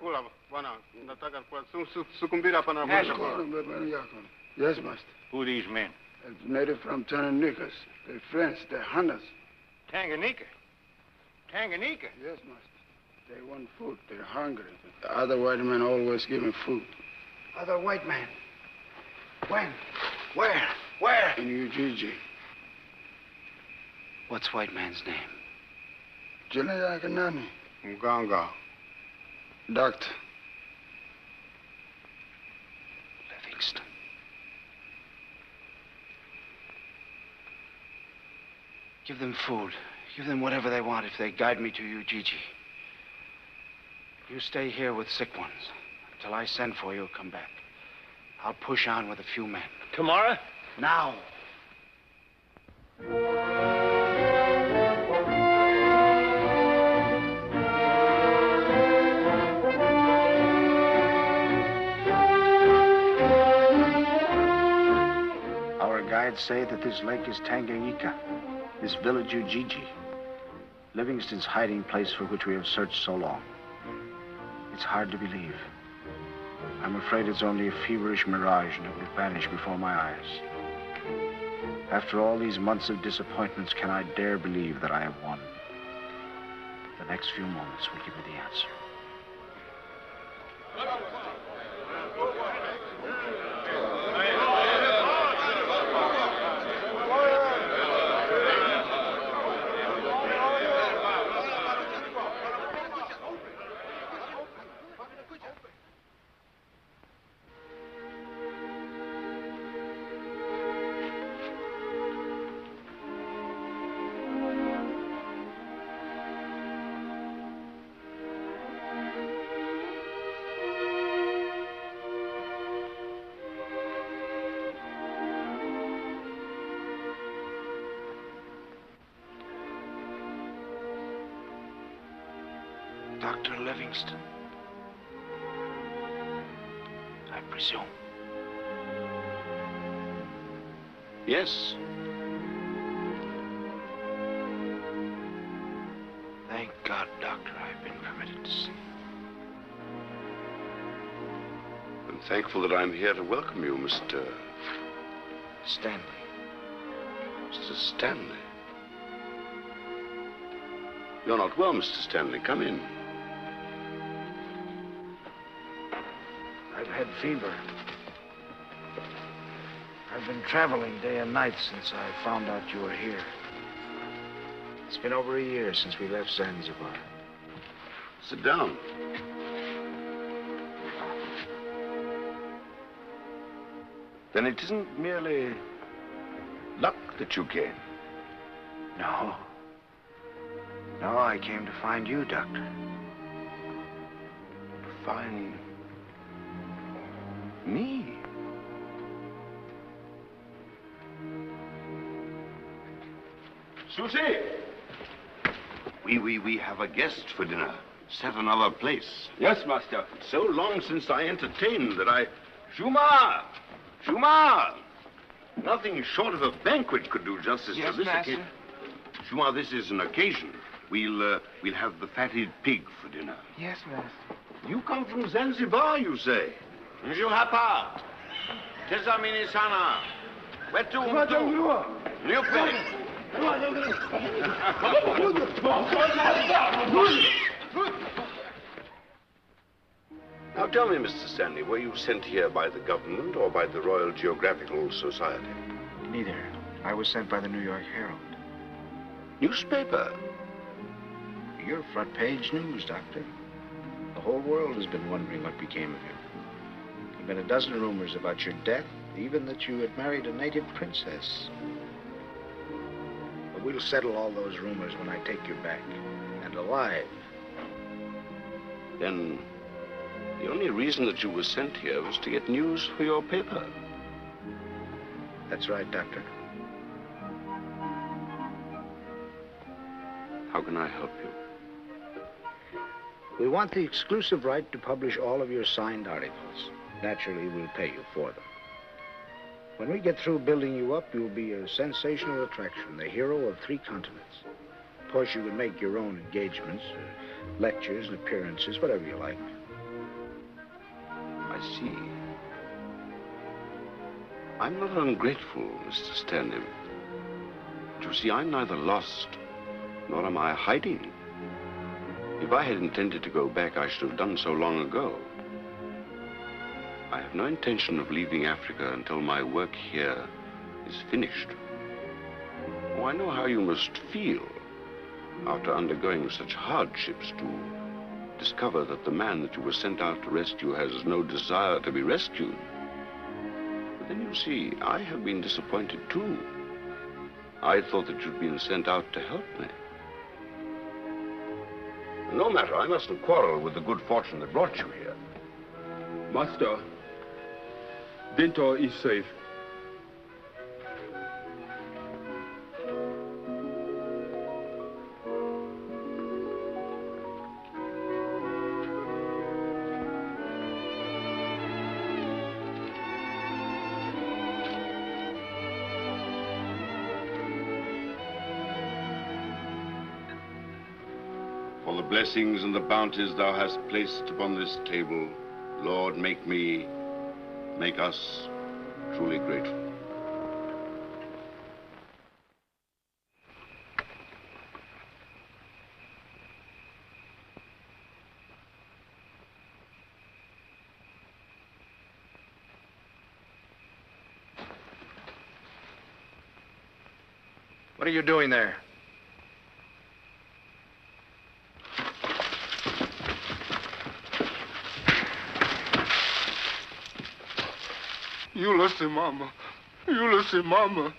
Kula bwana, nataka kwa hapa na Yes, master. Who are these men? It's native from Tanganyika. They're friends. They're hunters. Tanganyika. Tanganyika. Yes, master. They want food. They're hungry. The other white men always give them food. Other white man. When? Where? Where? In Ujiji. What's white man's name? Jina yake nani? Mganga. Doctor. Livingstone. Give them food. Give them whatever they want if they guide me to Ujiji. You stay here with sick ones. Until I send for you, come back. I'll push on with a few men. Tomorrow? Now. Guides say that this lake is Tanganyika, this village Ujiji, Livingstone's hiding place for which we have searched so long. It's hard to believe. I'm afraid it's only a feverish mirage and it will vanish before my eyes. After all these months of disappointments, can I dare believe that I have won? The next few moments will give me the answer. I'm here to welcome you, Mr. Stanley. Mr. Stanley. You're not well, Mr. Stanley. Come in. I've had fever. I've been traveling day and night since I found out you were here. It's been over a year since we left Zanzibar. Sit down. Then it isn't merely luck that you came. No. No, I came to find you, Doctor. To find me? Susie! We, we, we have a guest for dinner. Set another place. Yes, master. So long since I entertained that I... Shuma! Shuma! Nothing short of a banquet could do justice Yes, to this master. occasion. Juma, this is an occasion. We'll, uh, we'll have the fatted pig for dinner. Yes, master. You come from Zanzibar, you say? Njoo hapa. Tazamini sana. Wetu mtu. Niupe. Now tell me, Mr. Stanley, were you sent here by the government or by the Royal Geographical Society? Neither. I was sent by the New York Herald. Newspaper? Your front page news, Doctor. The whole world has been wondering what became of you. There have been a dozen rumors about your death, even that you had married a native princess. But we'll settle all those rumors when I take you back. And alive. Then the only reason that you were sent here was to get news for your paper. That's right, Doctor. How can I help you? We want the exclusive right to publish all of your signed articles. Naturally, we'll pay you for them. When we get through building you up, you'll be a sensational attraction, the hero of three continents. Of course, you can make your own engagements, uh, lectures and appearances, whatever you like. I see. I'm not ungrateful, Mr. Stanley. But you see, I'm neither lost nor am I hiding. If I had intended to go back, I should have done so long ago. I have no intention of leaving Africa until my work here is finished. Oh, I know how you must feel after undergoing such hardships to discover that the man that you were sent out to rescue has no desire to be rescued. But then you see, I have been disappointed too. I thought that you'd been sent out to help me. No matter, I mustn't quarrel with the good fortune that brought you here. Master, Dintor is safe. Blessings and the bounties thou hast placed upon this table, Lord, make me, make us truly grateful. What are you doing there? Ulysses, Mama. Ulysses, Mama.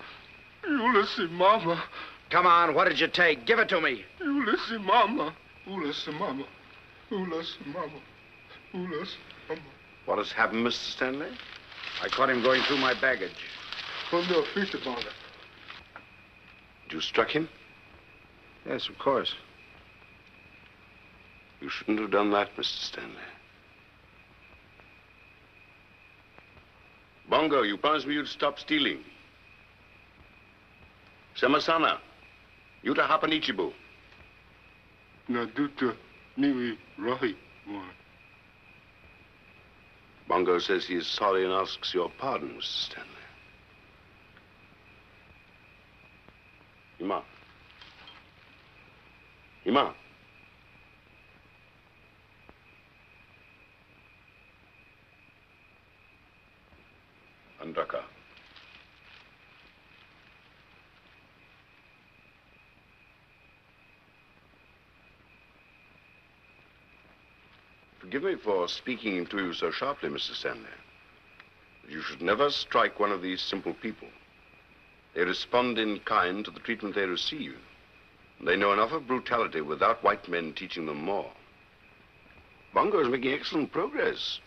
Ulysses, Mama. Come on, what did you take? Give it to me. Ulysses, Mama. Ulysses, Mama. Ulysses, Mama. Ulysses, Mama. What has happened, Mr. Stanley? I caught him going through my baggage. From the feet about it. You struck him? Yes, of course. You shouldn't have done that, Mr. Stanley. Bongo, you promised me you'd stop stealing. Semasana, you to Hapanichibu. Naduta Niwi Rahi. Bongo says he is sorry and asks your pardon, Mr. Stanley. Ima. Ima. Andraka. Forgive me for speaking to you so sharply, Mr. Stanley. You should never strike one of these simple people. They respond in kind to the treatment they receive. They know enough of brutality without white men teaching them more. Bongo is making excellent progress.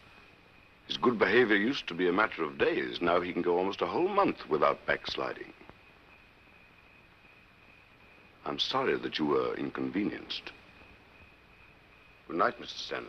His good behavior used to be a matter of days. Now he can go almost a whole month without backsliding. I'm sorry that you were inconvenienced. Good night, Mr. Stanley.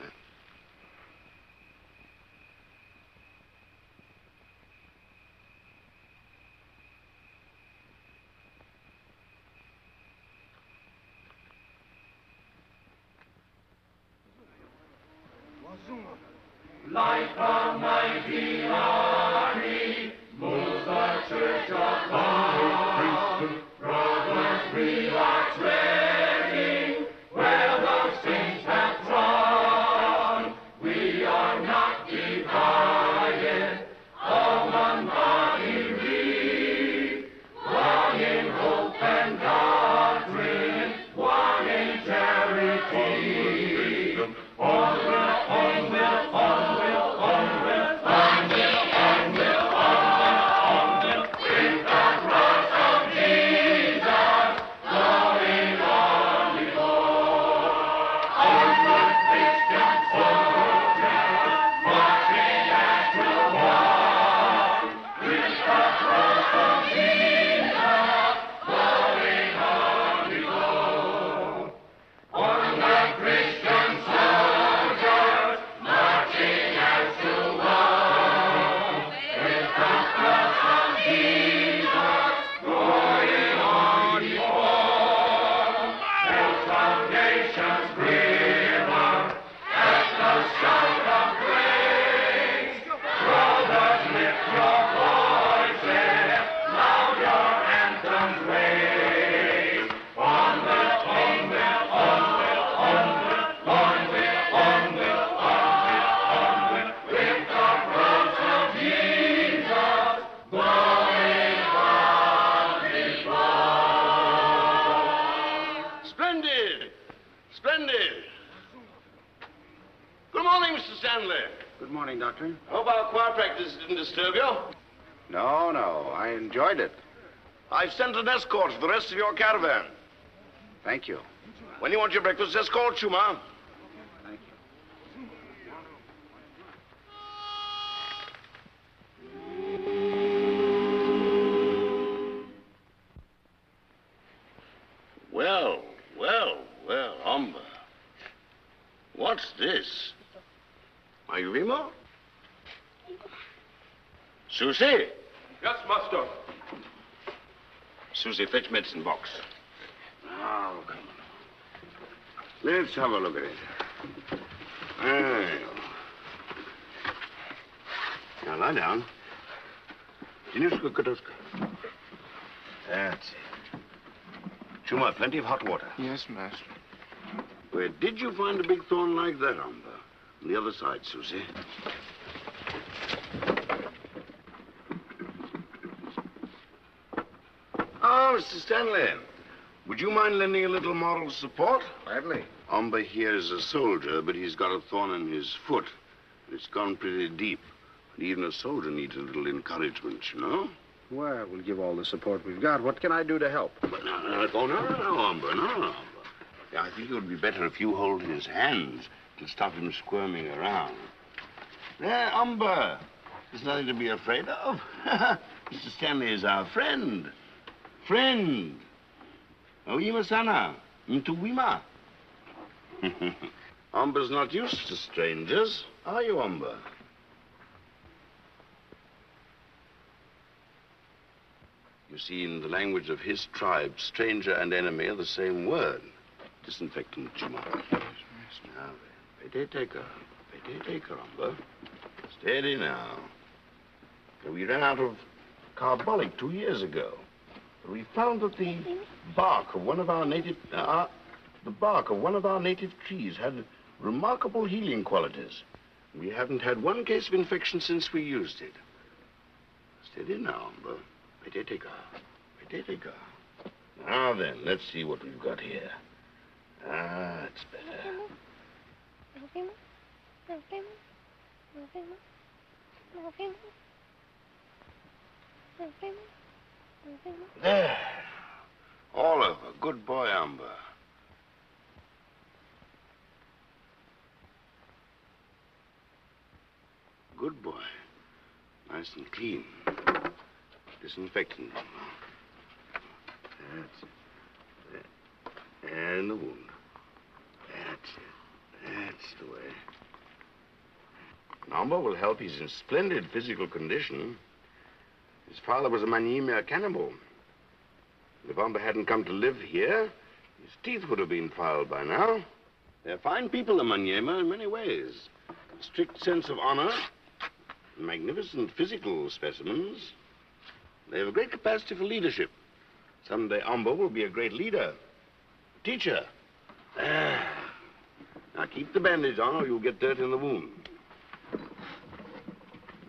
I've an escort for the rest of your caravan. Thank you. When you want your breakfast, just call Chuma. Susie, fetch medicine box. Now, come on. Let's have a look at it. There. Now, lie down. Dinuska Kotoska. That's it. Chuma, plenty of hot water. Yes, master. Where did you find a big thorn like that, Umber? On the other side, Susie. Ah, Mr. Stanley. Would you mind lending a little moral support? Gladly. Umber here is a soldier, but he's got a thorn in his foot. It's gone pretty deep. And even a soldier needs a little encouragement, you know? Well, we'll give all the support we've got. What can I do to help? But no, no, no, no, no, Umber, no, no, Umber. Yeah, I think it would be better if you hold his hands to stop him squirming around. There, Umber. There's nothing to be afraid of. Mr. Stanley is our friend. Friend. Oima sana. Mtuwima. Umber's not used to strangers, are you, Umber? You see, in the language of his tribe, stranger and enemy are the same word. Disinfectant Chuma. Now then, pete teka. Pete teka, Umber. Steady now. We ran out of carbolic two years ago. We found that the bark of one of our native uh, the bark of one of our native trees had remarkable healing qualities. We haven't had one case of infection since we used it. Steady now, Umber. Pete teka. Pete teka. Now then, let's see what we've got here. Ah, it's better. There. All over. Good boy, Umber. Good boy. Nice and clean. Disinfectant. That's it. And the wound. That's it. That's the way. Umber will help. He's in splendid physical condition. His father was a Manyema cannibal. If Umber hadn't come to live here, his teeth would have been filed by now. They're fine people, the Manyema, in many ways. strict sense of honor, magnificent physical specimens. They have a great capacity for leadership. Someday Omba will be a great leader, teacher. Ah. Now keep the bandage on or you'll get dirt in the wound.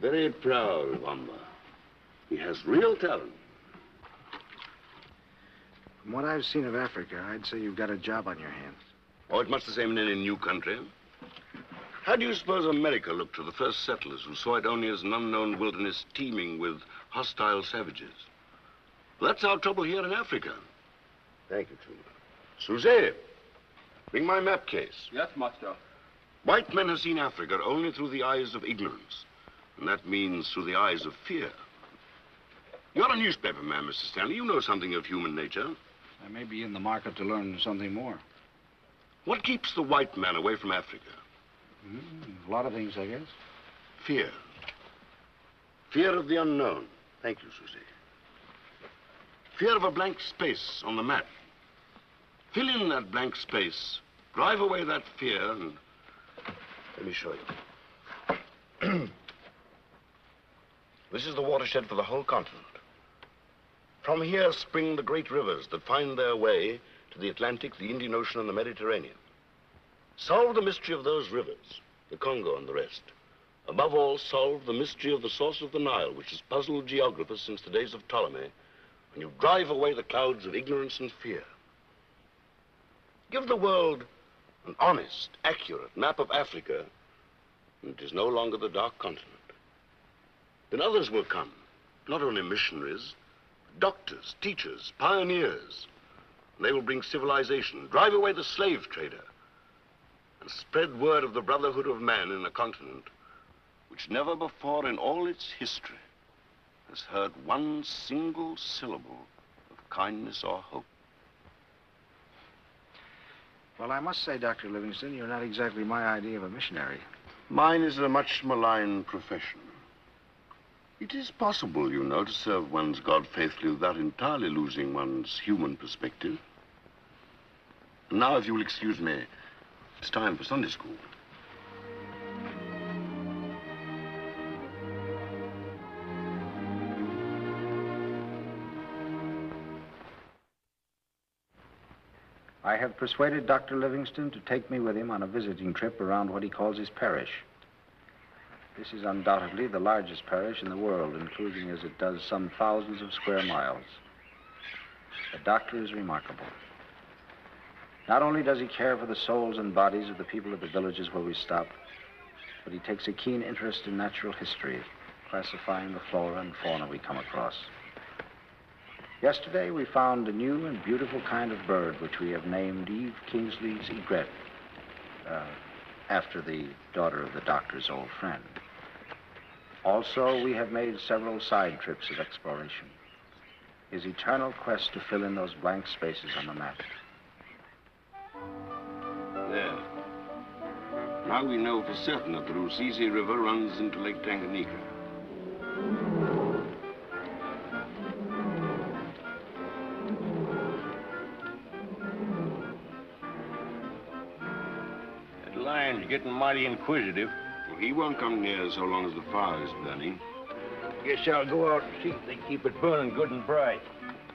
Very proud of. He has real talent. From what I've seen of Africa, I'd say you've got a job on your hands. Oh, it's much the same in any new country. How do you suppose America looked to the first settlers who saw it only as an unknown wilderness teeming with hostile savages? Well, that's our trouble here in Africa. Thank you, Trooper. Susie, bring my map case. Yes, master. White men have seen Africa only through the eyes of ignorance. And that means through the eyes of fear. You're a newspaper man, Mr. Stanley. You know something of human nature. I may be in the market to learn something more. What keeps the white man away from Africa? Mm, a lot of things, I guess. Fear. Fear of the unknown. Thank you, Susie. Fear of a blank space on the map. Fill in that blank space, drive away that fear, and let me show you. this is the watershed for the whole continent. From here spring the great rivers that find their way to the Atlantic, the Indian Ocean, and the Mediterranean. Solve the mystery of those rivers, the Congo and the rest. Above all, solve the mystery of the source of the Nile, which has puzzled geographers since the days of Ptolemy, and you drive away the clouds of ignorance and fear. Give the world an honest, accurate map of Africa, and it is no longer the dark continent. Then others will come, not only missionaries, doctors, teachers, pioneers. They will bring civilization, drive away the slave trader, and spread word of the brotherhood of man in a continent which never before in all its history has heard one single syllable of kindness or hope. Well, I must say, Dr. Livingstone, you're not exactly my idea of a missionary. Mine is a much maligned profession. It is possible, you know, to serve one's God faithfully without entirely losing one's human perspective. Now, if you will excuse me, it's time for Sunday school. I have persuaded Dr. Livingstone to take me with him on a visiting trip around what he calls his parish. This is undoubtedly the largest parish in the world, including as it does some thousands of square miles. The doctor is remarkable. Not only does he care for the souls and bodies of the people of the villages where we stop, but he takes a keen interest in natural history, classifying the flora and fauna we come across. Yesterday, we found a new and beautiful kind of bird, which we have named Eve Kingsley's egret, uh, after the daughter of the doctor's old friend. Also, we have made several side trips of exploration. His eternal quest to fill in those blank spaces on the map. There. Now we know for certain that the Rusizi River runs into Lake Tanganyika. That lion's getting mighty inquisitive. He won't come near so long as the fire is burning. Guess I'll go out and see if they keep it burning good and bright.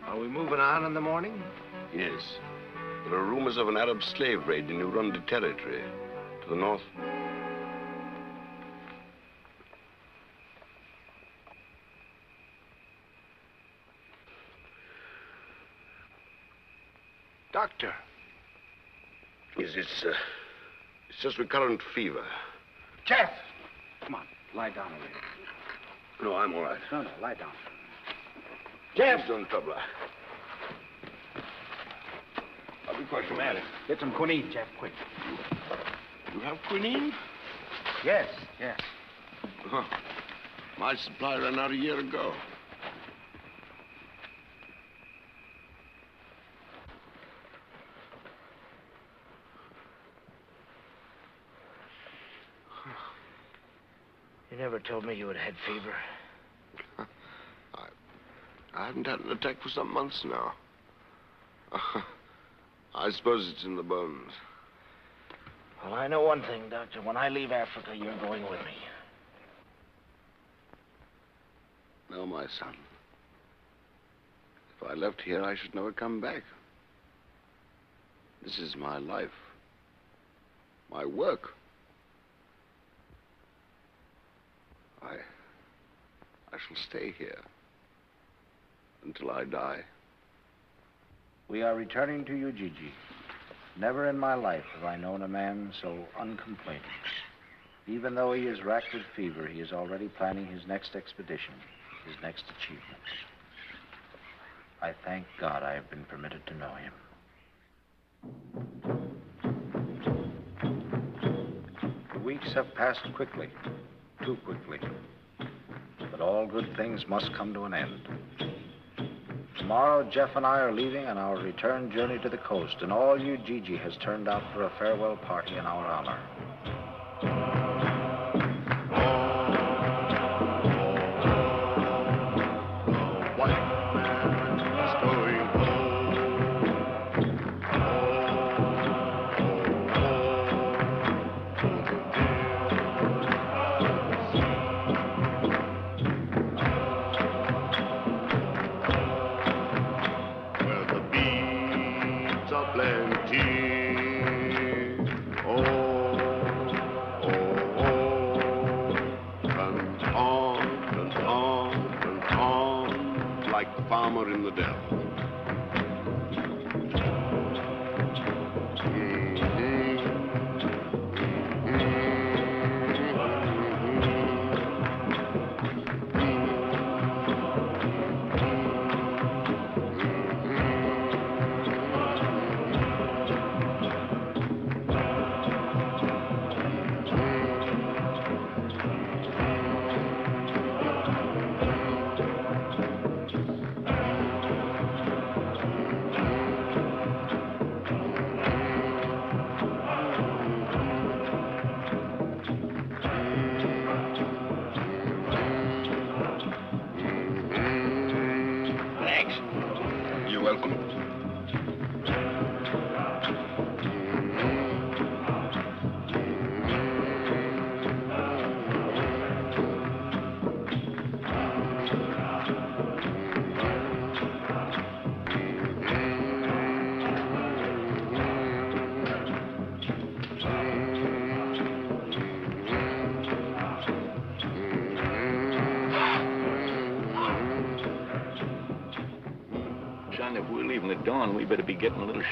Are we moving on in the morning? Yes. There are rumors of an Arab slave raid in Urundi territory to the north. Doctor. Yes, it's, uh, it's just recurrent fever. Jeff! Come on, lie down a little. No, I'm all right. No, no, lie down. Jeff! Don't trouble. I'll be quite matter. Get some quinine, Jeff, quick. You have quinine? Yes, yes. Huh. My supply ran out a year ago. You never told me you had had fever. I haven't had an attack for some months now. I suppose it's in the bones. Well, I know one thing, Doctor. When I leave Africa, you're going with me. No, my son. If I left here, I should never come back. This is my life, my work. I. I shall stay here until I die. We are returning to Ujiji. Never in my life have I known a man so uncomplaining. Even though he is racked with fever, he is already planning his next expedition, his next achievement. I thank God I have been permitted to know him. The weeks have passed quickly, too quickly. But all good things must come to an end. Tomorrow, Jeff and I are leaving on our return journey to the coast, and all Ujiji has turned out for a farewell party in our honor. In the dell.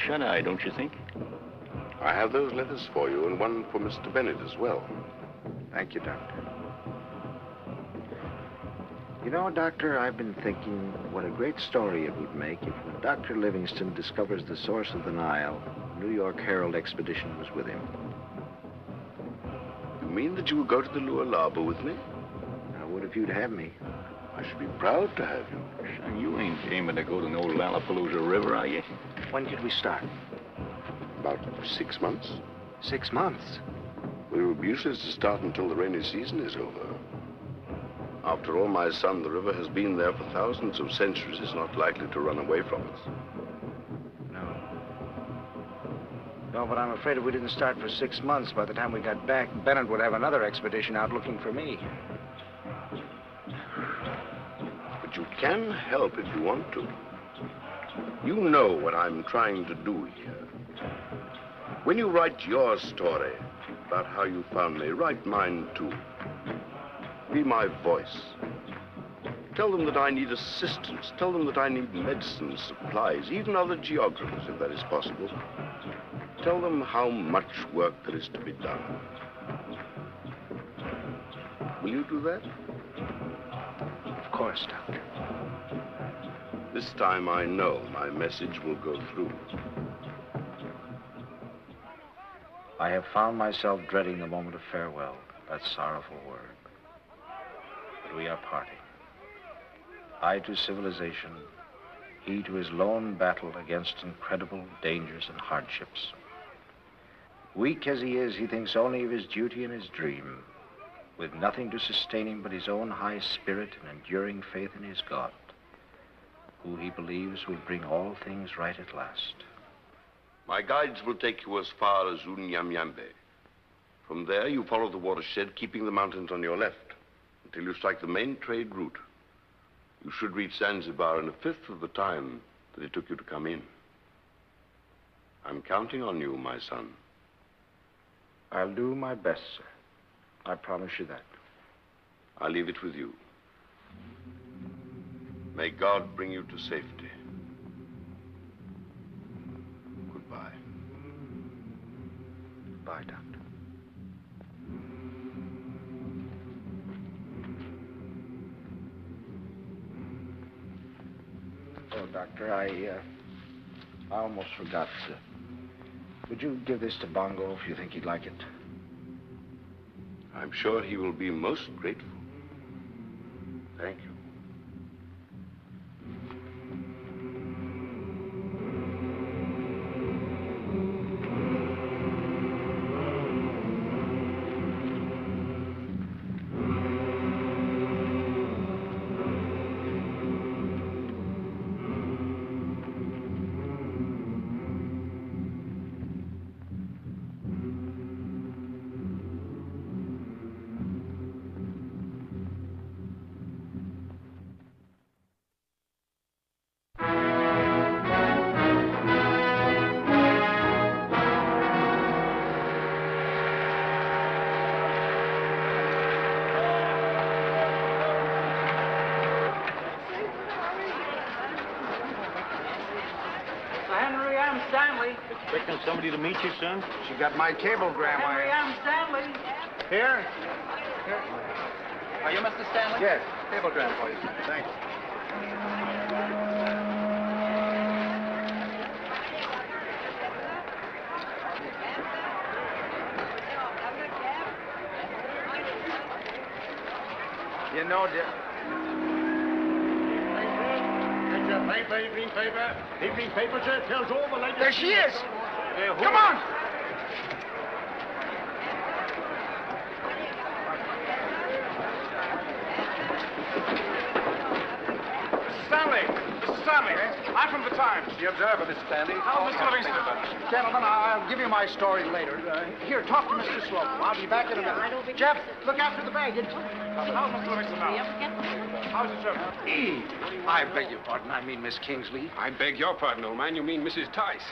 Getting a little shut-eye, don't you think? I have those letters for you, and one for Mr. Bennett as well. Thank you, Doctor. You know, Doctor, I've been thinking what a great story it would make if when Dr. Livingstone discovers the source of the Nile, the New York Herald expedition was with him. You mean that you will go to the Lualaba with me? I would if you'd have me. I should be proud to have you. Son, you ain't aiming to go to no Lollapalooza River, are you? When could we start? About six months. Six months. We will be useless to start until the rainy season is over. After all, my son, the river has been there for thousands of centuries. It's not likely to run away from us. No. No, but I'm afraid if we didn't start for six months, by the time we got back, Bennett would have another expedition out looking for me. But you can help if you want to. You know what I'm trying to do here. When you write your story about how you found me, write mine too. Be my voice. Tell them that I need assistance. Tell them that I need medicine, supplies, even other geographers, if that is possible. Tell them how much work there is to be done. Will you do that? Of course, Doctor. This time I know my message will go through. I have found myself dreading the moment of farewell, that sorrowful word. But we are parting. I to civilization, he to his lone battle against incredible dangers and hardships. Weak as he is, he thinks only of his duty and his dream, with nothing to sustain him but his own high spirit and enduring faith in his God, who he believes will bring all things right at last. My guides will take you as far as Unyanyembe. From there, you follow the watershed, keeping the mountains on your left, until you strike the main trade route. You should reach Zanzibar in a fifth of the time that it took you to come in. I'm counting on you, my son. I'll do my best, sir. I promise you that. I'll leave it with you. May God bring you to safety. Goodbye. Goodbye, Doctor. Oh, Doctor, I, uh, I almost forgot. Uh, would you give this to Bongo if you think he'd like it? I'm sure he will be most grateful. Thank you. Expecting somebody to meet you, son? She got my cablegram. Henry M. Stanley. Here? Here. Are you Mr. Stanley? Yes. Cablegram for you. Thanks. You know, dear. Take your paper, evening paper. Sir, tells all the latest... There she is. Uh, Come on. Stanley! Mr. Stanley! I'm from the Times. The Observer, Mr. Stanley. How's Mr. Livingstone? Gentlemen, I'll give you my story later. Uh, here, talk to Mr. Sloan. I'll be back in a minute. Jeff, look after the baggage. How's Mr. Livingstone now? How's the trip? Eve. I beg your pardon. I mean Miss Kingsley. I beg your pardon, old man. You mean Mrs. Tice.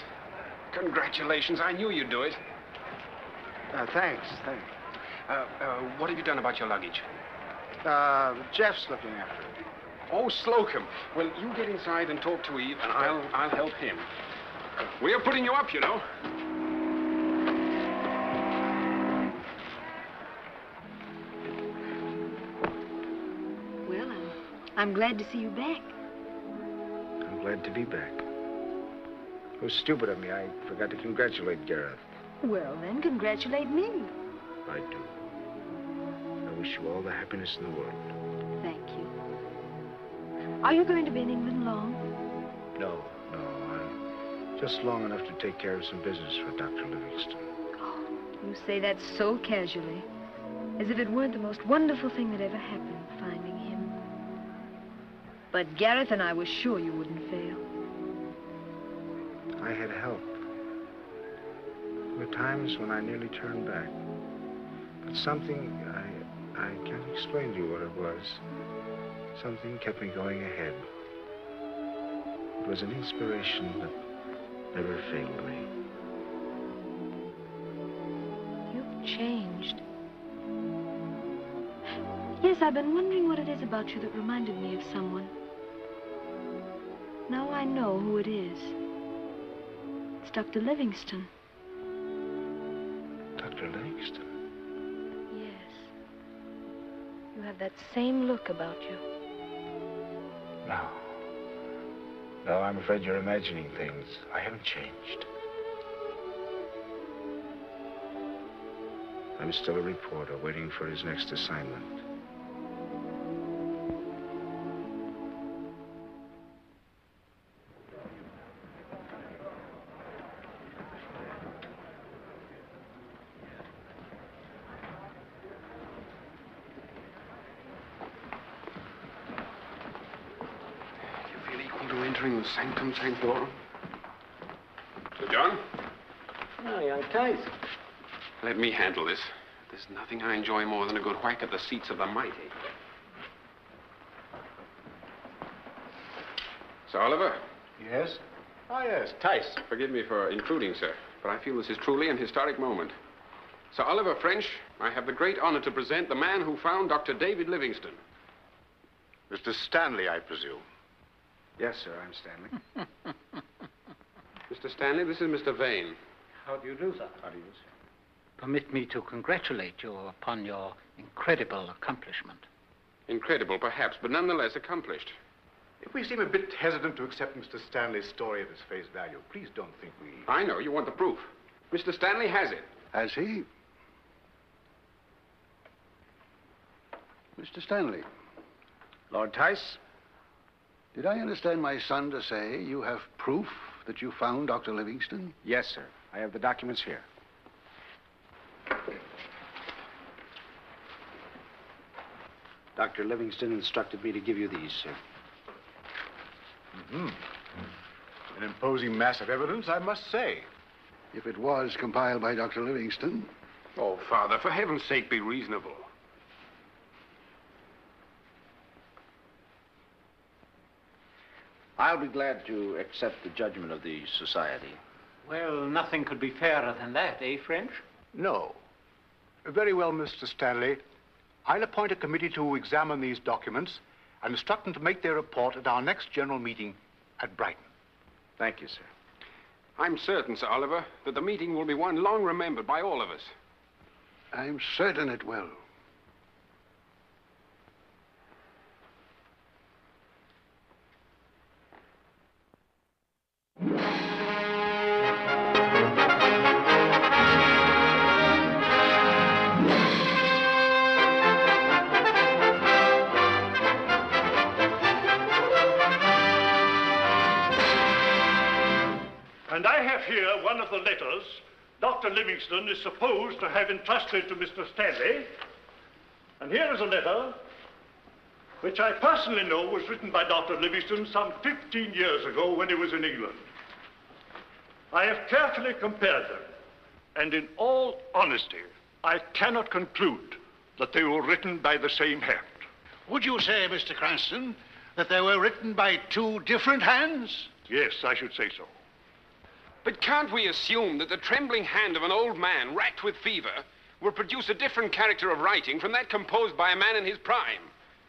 Congratulations. I knew you'd do it. Uh, thanks, thanks. Uh, uh, what have you done about your luggage? Uh, Jeff's looking after it. Oh, Slocum. Well, you get inside and talk to Eve, and I'll I'll help him. We're putting you up, you know. I'm, glad to see you back. I'm glad to be back. It was stupid of me. I forgot to congratulate Gareth. Well, then, congratulate me. I do. I wish you all the happiness in the world. Thank you. Are you going to be in England long? No, no. I'm just long enough to take care of some business for Dr. Livingstone. Oh, you say that so casually, as if it weren't the most wonderful thing that ever happened, finding. But Gareth and I were sure you wouldn't fail. I had help. There were times when I nearly turned back. But something, I, I can't explain to you what it was. Something kept me going ahead. It was an inspiration that never failed me. You've changed. Yes, I've been wondering what it is about you that reminded me of someone. Now I know who it is. It's Dr. Livingstone. Dr. Livingstone? Yes. You have that same look about you. No. No, I'm afraid you're imagining things. I haven't changed. I'm still a reporter waiting for his next assignment. Entering the sanctum sanctorum? Sir John, Oh, young Tice. let me handle this. There's nothing I enjoy more than a good whack at the seats of the mighty. Sir Oliver? Yes? Ah, yes, Tice. Forgive me for intruding, sir, but I feel this is truly an historic moment. Sir Oliver French, I have the great honor to present the man who found Dr. David Livingstone. Mr. Stanley, I presume. Yes, sir, I'm Stanley. Mr. Stanley, this is Mr. Vane. How do you do, sir? How do you do, sir? Permit me to congratulate you upon your incredible accomplishment. Incredible, perhaps, but nonetheless accomplished. If we seem a bit hesitant to accept Mr. Stanley's story at its face value, please don't think we... I know, you want the proof. Mr. Stanley has it. Has he? Mr. Stanley. Lord Tice? Did I understand my son to say you have proof that you found Dr. Livingstone? Yes, sir. I have the documents here. Dr. Livingstone instructed me to give you these, sir. Mm-hmm. An imposing mass of evidence, I must say. If it was compiled by Dr. Livingstone. Oh, Father, for heaven's sake, be reasonable. I'll be glad to accept the judgment of the society. Well, nothing could be fairer than that, eh, French? No. Very well, Mr. Stanley. I'll appoint a committee to examine these documents and instruct them to make their report at our next general meeting at Brighton. Thank you, sir. I'm certain, Sir Oliver, that the meeting will be one long remembered by all of us. I'm certain it will. And I have here one of the letters Dr. Livingstone is supposed to have entrusted to Mr. Stanley. And here is a letter which I personally know was written by Dr. Livingstone some 15 years ago when he was in England. I have carefully compared them, and in all honesty, I cannot conclude that they were written by the same hand. Would you say, Mr. Cranston, that they were written by two different hands? Yes, I should say so. But can't we assume that the trembling hand of an old man racked with fever will produce a different character of writing from that composed by a man in his prime,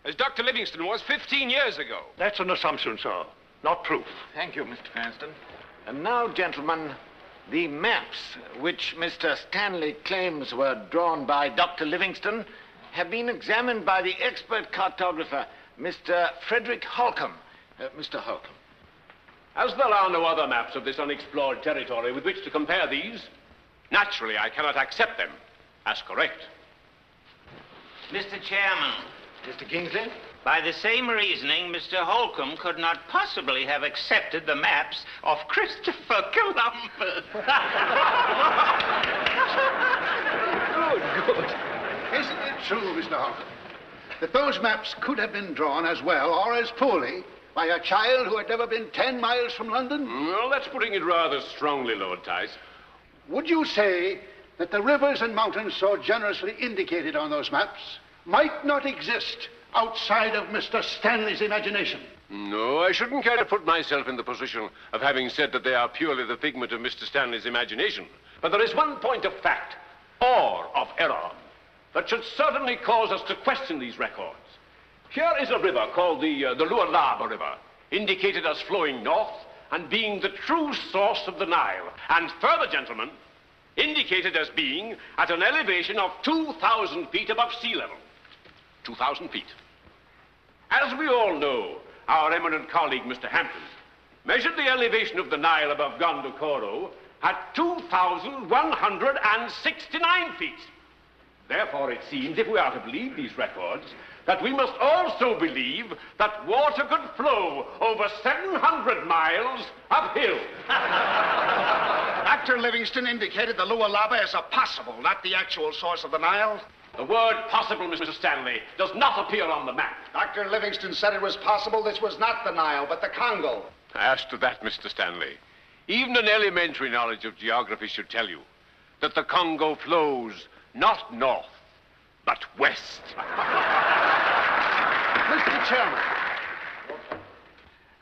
as Dr. Livingstone was 15 years ago? That's an assumption, sir, not proof. Thank you, Mr. Cranston. And now, gentlemen, the maps which Mr. Stanley claims were drawn by Dr. Livingstone have been examined by the expert cartographer, Mr. Frederick Holcomb. Uh, Mr. Holcomb. As there are no other maps of this unexplored territory with which to compare these, naturally I cannot accept them as correct. Mr. Chairman. Mr. Kingsley? By the same reasoning, Mr. Holcomb could not possibly have accepted the maps of Christopher Columbus. Good, good. Isn't it true, Mr. Holcomb, that those maps could have been drawn as well or as poorly by a child who had never been ten miles from London? Well, that's putting it rather strongly, Lord Tice. Would you say that the rivers and mountains so generously indicated on those maps might not exist outside of Mr. Stanley's imagination? No, I shouldn't care to put myself in the position of having said that they are purely the figment of Mr. Stanley's imagination. But there is one point of fact, or of error, that should certainly cause us to question these records. Here is a river called the, uh, the Lualaba River, indicated as flowing north and being the true source of the Nile. And further, gentlemen, indicated as being at an elevation of 2,000 feet above sea level. 2,000 feet. As we all know, our eminent colleague, Mr. Hampton, measured the elevation of the Nile above Gondokoro at 2,169 feet. Therefore, it seems, if we are to believe these records, that we must also believe that water could flow over 700 miles uphill. Dr. Livingstone indicated the Lualaba as a possible, not the actual source of the Nile. The word possible, Mr. Stanley, does not appear on the map. Dr. Livingstone said it was possible this was not the Nile, but the Congo. As to that, Mr. Stanley, even an elementary knowledge of geography should tell you that the Congo flows not north, but west. Mr. Chairman,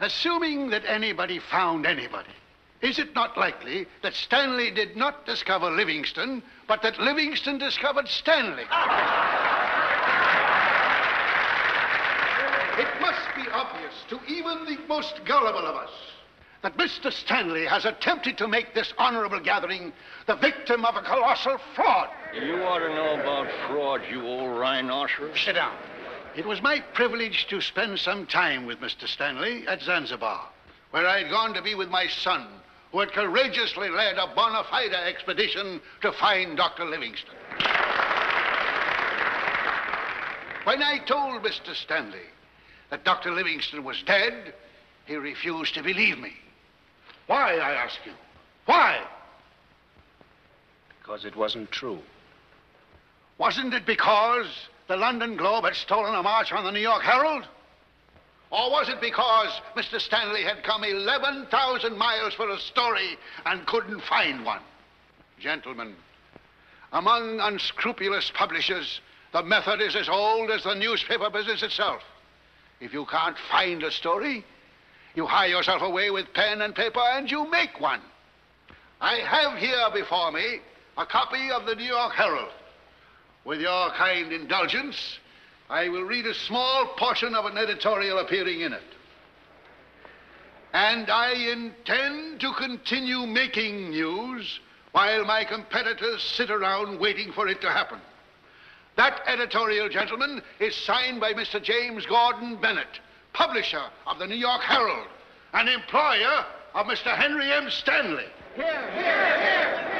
assuming that anybody found anybody, is it not likely that Stanley did not discover Livingstone, but that Livingstone discovered Stanley? It must be obvious to even the most gullible of us that Mr. Stanley has attempted to make this honorable gathering the victim of a colossal fraud. You ought to know about fraud, you old rhinoceros. Sit down. It was my privilege to spend some time with Mr. Stanley at Zanzibar, where I had gone to be with my son, who had courageously led a bona fide expedition to find Dr. Livingstone. When I told Mr. Stanley that Dr. Livingstone was dead, he refused to believe me. Why, I ask you? Why? Because it wasn't true. Wasn't it because the London Globe had stolen a march on the New York Herald? Or was it because Mr. Stanley had come 11,000 miles for a story and couldn't find one? Gentlemen, among unscrupulous publishers, the method is as old as the newspaper business itself. If you can't find a story, you hire yourself away with pen and paper and you make one. I have here before me a copy of the New York Herald. With your kind indulgence, I will read a small portion of an editorial appearing in it. And I intend to continue making news while my competitors sit around waiting for it to happen. That editorial, gentlemen, is signed by Mr. James Gordon Bennett, publisher of the New York Herald, and employer of Mr. Henry M. Stanley. Here, here, here.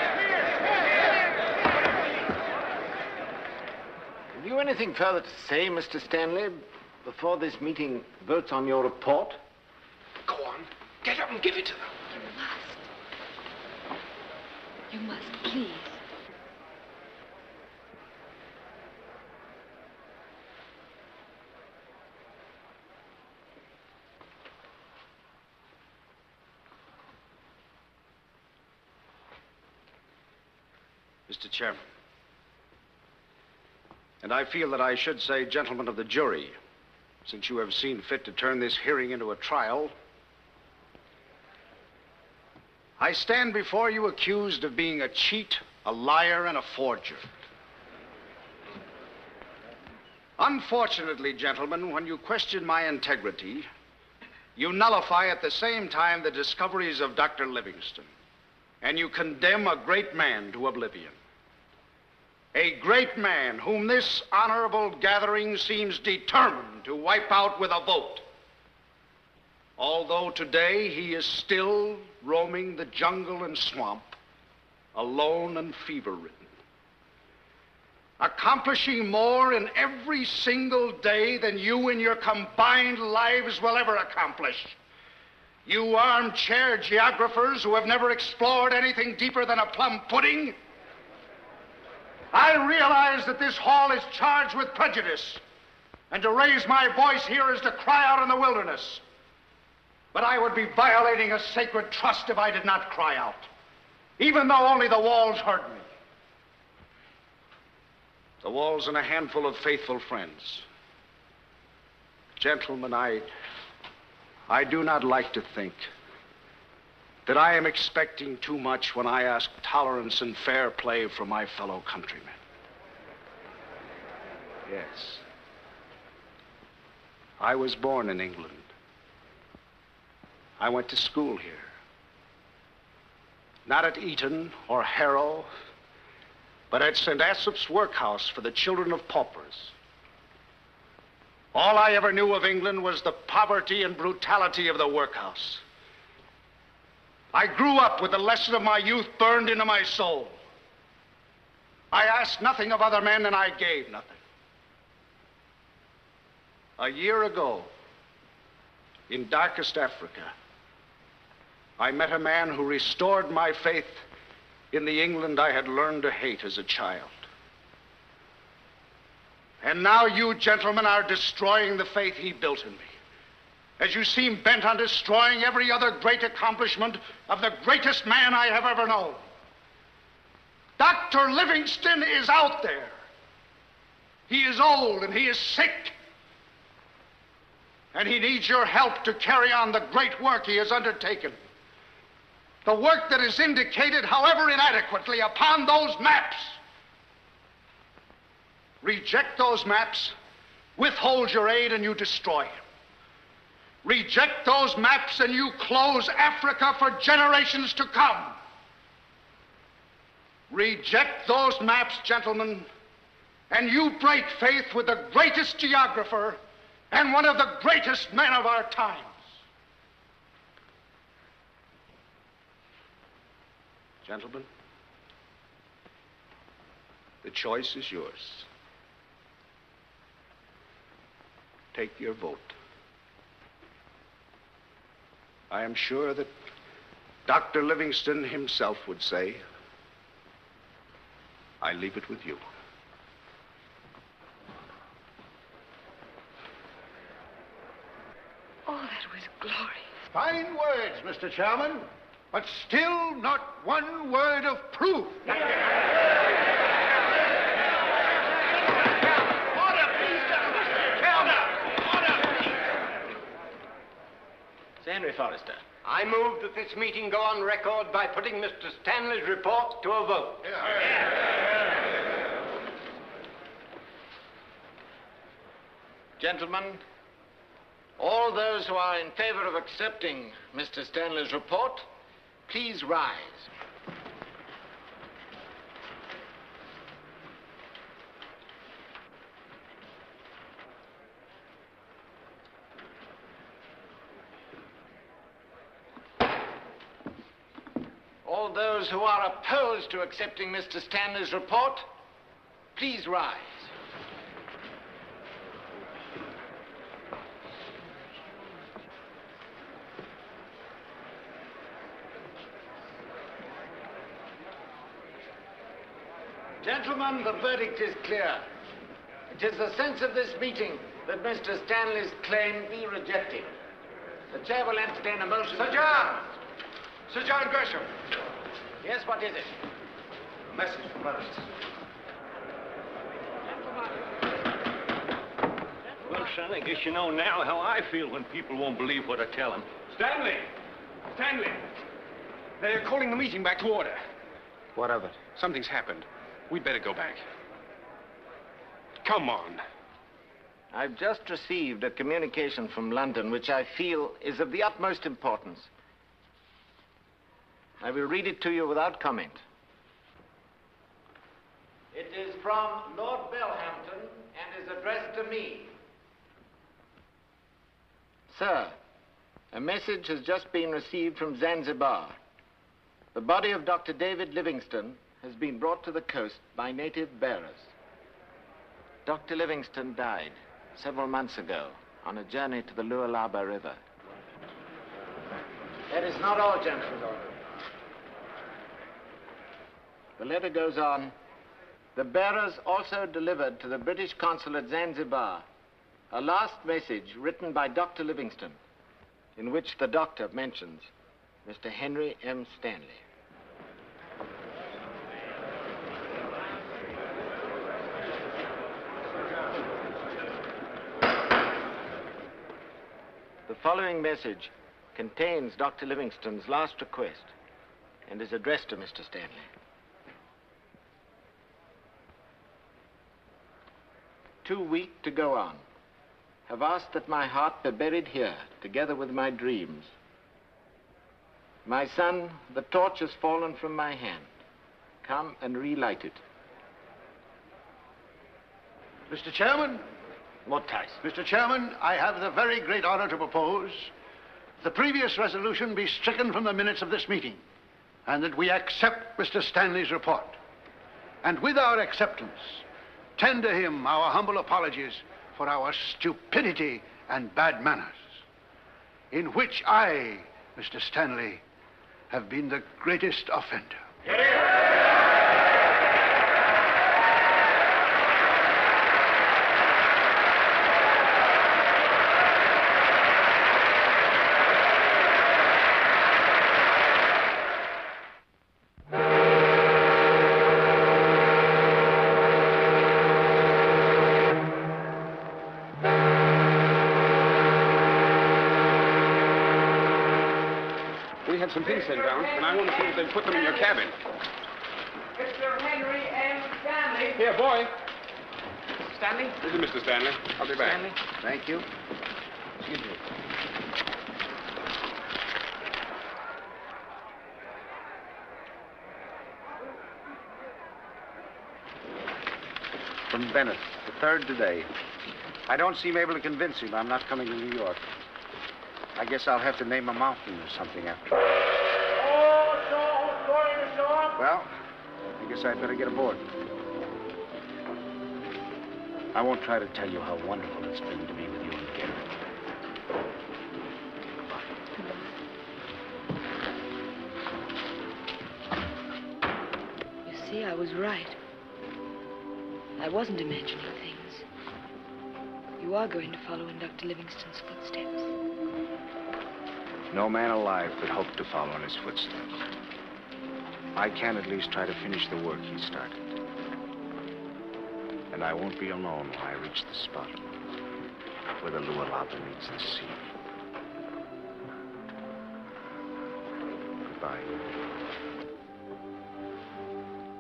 Have you anything further to say, Mr. Stanley, before this meeting votes on your report? Go on. Get up and give it to them. You must, You must, please. Mr. Chairman. And I feel that I should say, gentlemen of the jury, since you have seen fit to turn this hearing into a trial, I stand before you accused of being a cheat, a liar, and a forger. Unfortunately, gentlemen, when you question my integrity, you nullify at the same time the discoveries of Dr. Livingstone, and you condemn a great man to oblivion. A great man whom this honorable gathering seems determined to wipe out with a vote. Although today he is still roaming the jungle and swamp, alone and fever ridden, accomplishing more in every single day than you in your combined lives will ever accomplish. You armchair geographers who have never explored anything deeper than a plum pudding. I realize that this hall is charged with prejudice, and to raise my voice here is to cry out in the wilderness. But I would be violating a sacred trust if I did not cry out, even though only the walls heard me. The walls and a handful of faithful friends. Gentlemen, I, I do not like to think that I am expecting too much when I ask tolerance and fair play from my fellow countrymen. Yes. I was born in England. I went to school here. Not at Eton or Harrow, but at St. Asaph's Workhouse for the children of paupers. All I ever knew of England was the poverty and brutality of the workhouse. I grew up with the lesson of my youth burned into my soul. I asked nothing of other men, and I gave nothing. A year ago, in darkest Africa, I met a man who restored my faith in the England I had learned to hate as a child. And now you gentlemen are destroying the faith he built in me. As you seem bent on destroying every other great accomplishment of the greatest man I have ever known. Dr. Livingstone is out there. He is old and he is sick. And he needs your help to carry on the great work he has undertaken. The work that is indicated, however inadequately, upon those maps. Reject those maps, withhold your aid, and you destroy him. Reject those maps, and you close Africa for generations to come. Reject those maps, gentlemen, and you break faith with the greatest geographer and one of the greatest men of our times. Gentlemen, the choice is yours. Take your vote. I am sure that Dr. Livingstone himself would say, I leave it with you. Oh, that was glorious. Fine words, Mr. Chairman, but still not one word of proof. Henry Forrester. I move that this meeting go on record by putting Mr. Stanley's report to a vote. Gentlemen, all those who are in favor of accepting Mr. Stanley's report, please rise. Those who are opposed to accepting Mr. Stanley's report, please rise. Gentlemen, the verdict is clear. It is the sense of this meeting that Mr. Stanley's claim be rejected. The chair will entertain a motion. Sir John! Sir John Gresham. Yes, what is it? A message from Burris. Well, son, I guess you know now how I feel when people won't believe what I tell them. Stanley! Stanley! They're calling the meeting back to order. What of it? Something's happened. We'd better go back. Come on. I've just received a communication from London which I feel is of the utmost importance. I will read it to you without comment. It is from Lord Bellhampton and is addressed to me. Sir, a message has just been received from Zanzibar. The body of Dr. David Livingstone has been brought to the coast by native bearers. Dr. Livingstone died several months ago on a journey to the Lualaba River. That is not all, gentlemen. The letter goes on. The bearers also delivered to the British consul at Zanzibar a last message written by Dr. Livingstone, in which the doctor mentions Mr. Henry M. Stanley. The following message contains Dr. Livingstone's last request and is addressed to Mr. Stanley. Too weak to go on. Have asked that my heart be buried here, together with my dreams. My son, the torch has fallen from my hand. Come and relight it. Mr. Chairman? What, Tyce? Mr. Chairman, I have the very great honor to propose the previous resolution be stricken from the minutes of this meeting, and that we accept Mr. Stanley's report. And with our acceptance, tender him our humble apologies for our stupidity and bad manners, in which I, Mr. Stanley, have been the greatest offender. Stanley had some things sent down, and I want to see if they've put them in your cabin. Mr. Henry M. Stanley. Here, boy. Stanley? This is Mr. Stanley. I'll be back. Stanley? Thank you. Excuse me. From Bennett, the third today. I don't seem able to convince him I'm not coming to New York. I guess I'll have to name a mountain or something after. Oh, ashore? Well, I guess I'd better get aboard. I won't try to tell you how wonderful it's been to be with you and Gareth. You see, I was right. I wasn't imagining things. You are going to follow in Dr. Livingstone's footsteps. No man alive could hope to follow in his footsteps. I can at least try to finish the work he started. And I won't be alone when I reach the spot where the Lualaba meets the sea. Goodbye.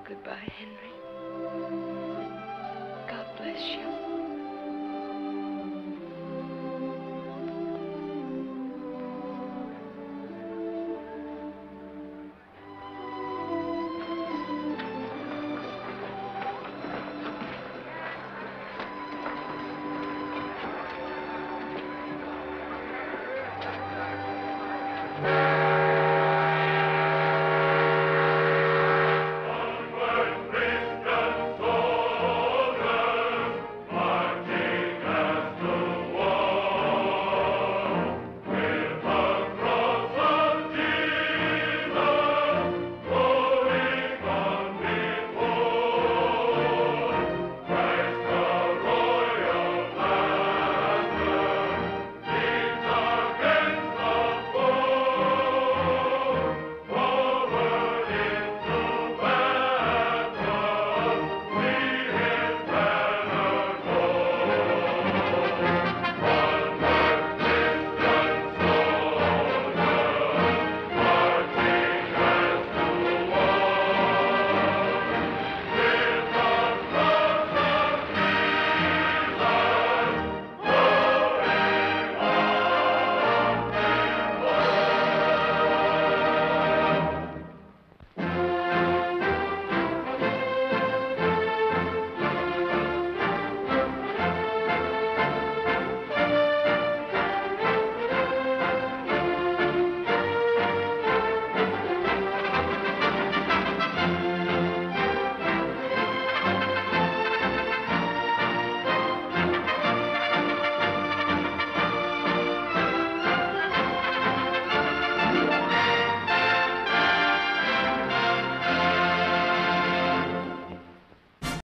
Goodbye, Henry.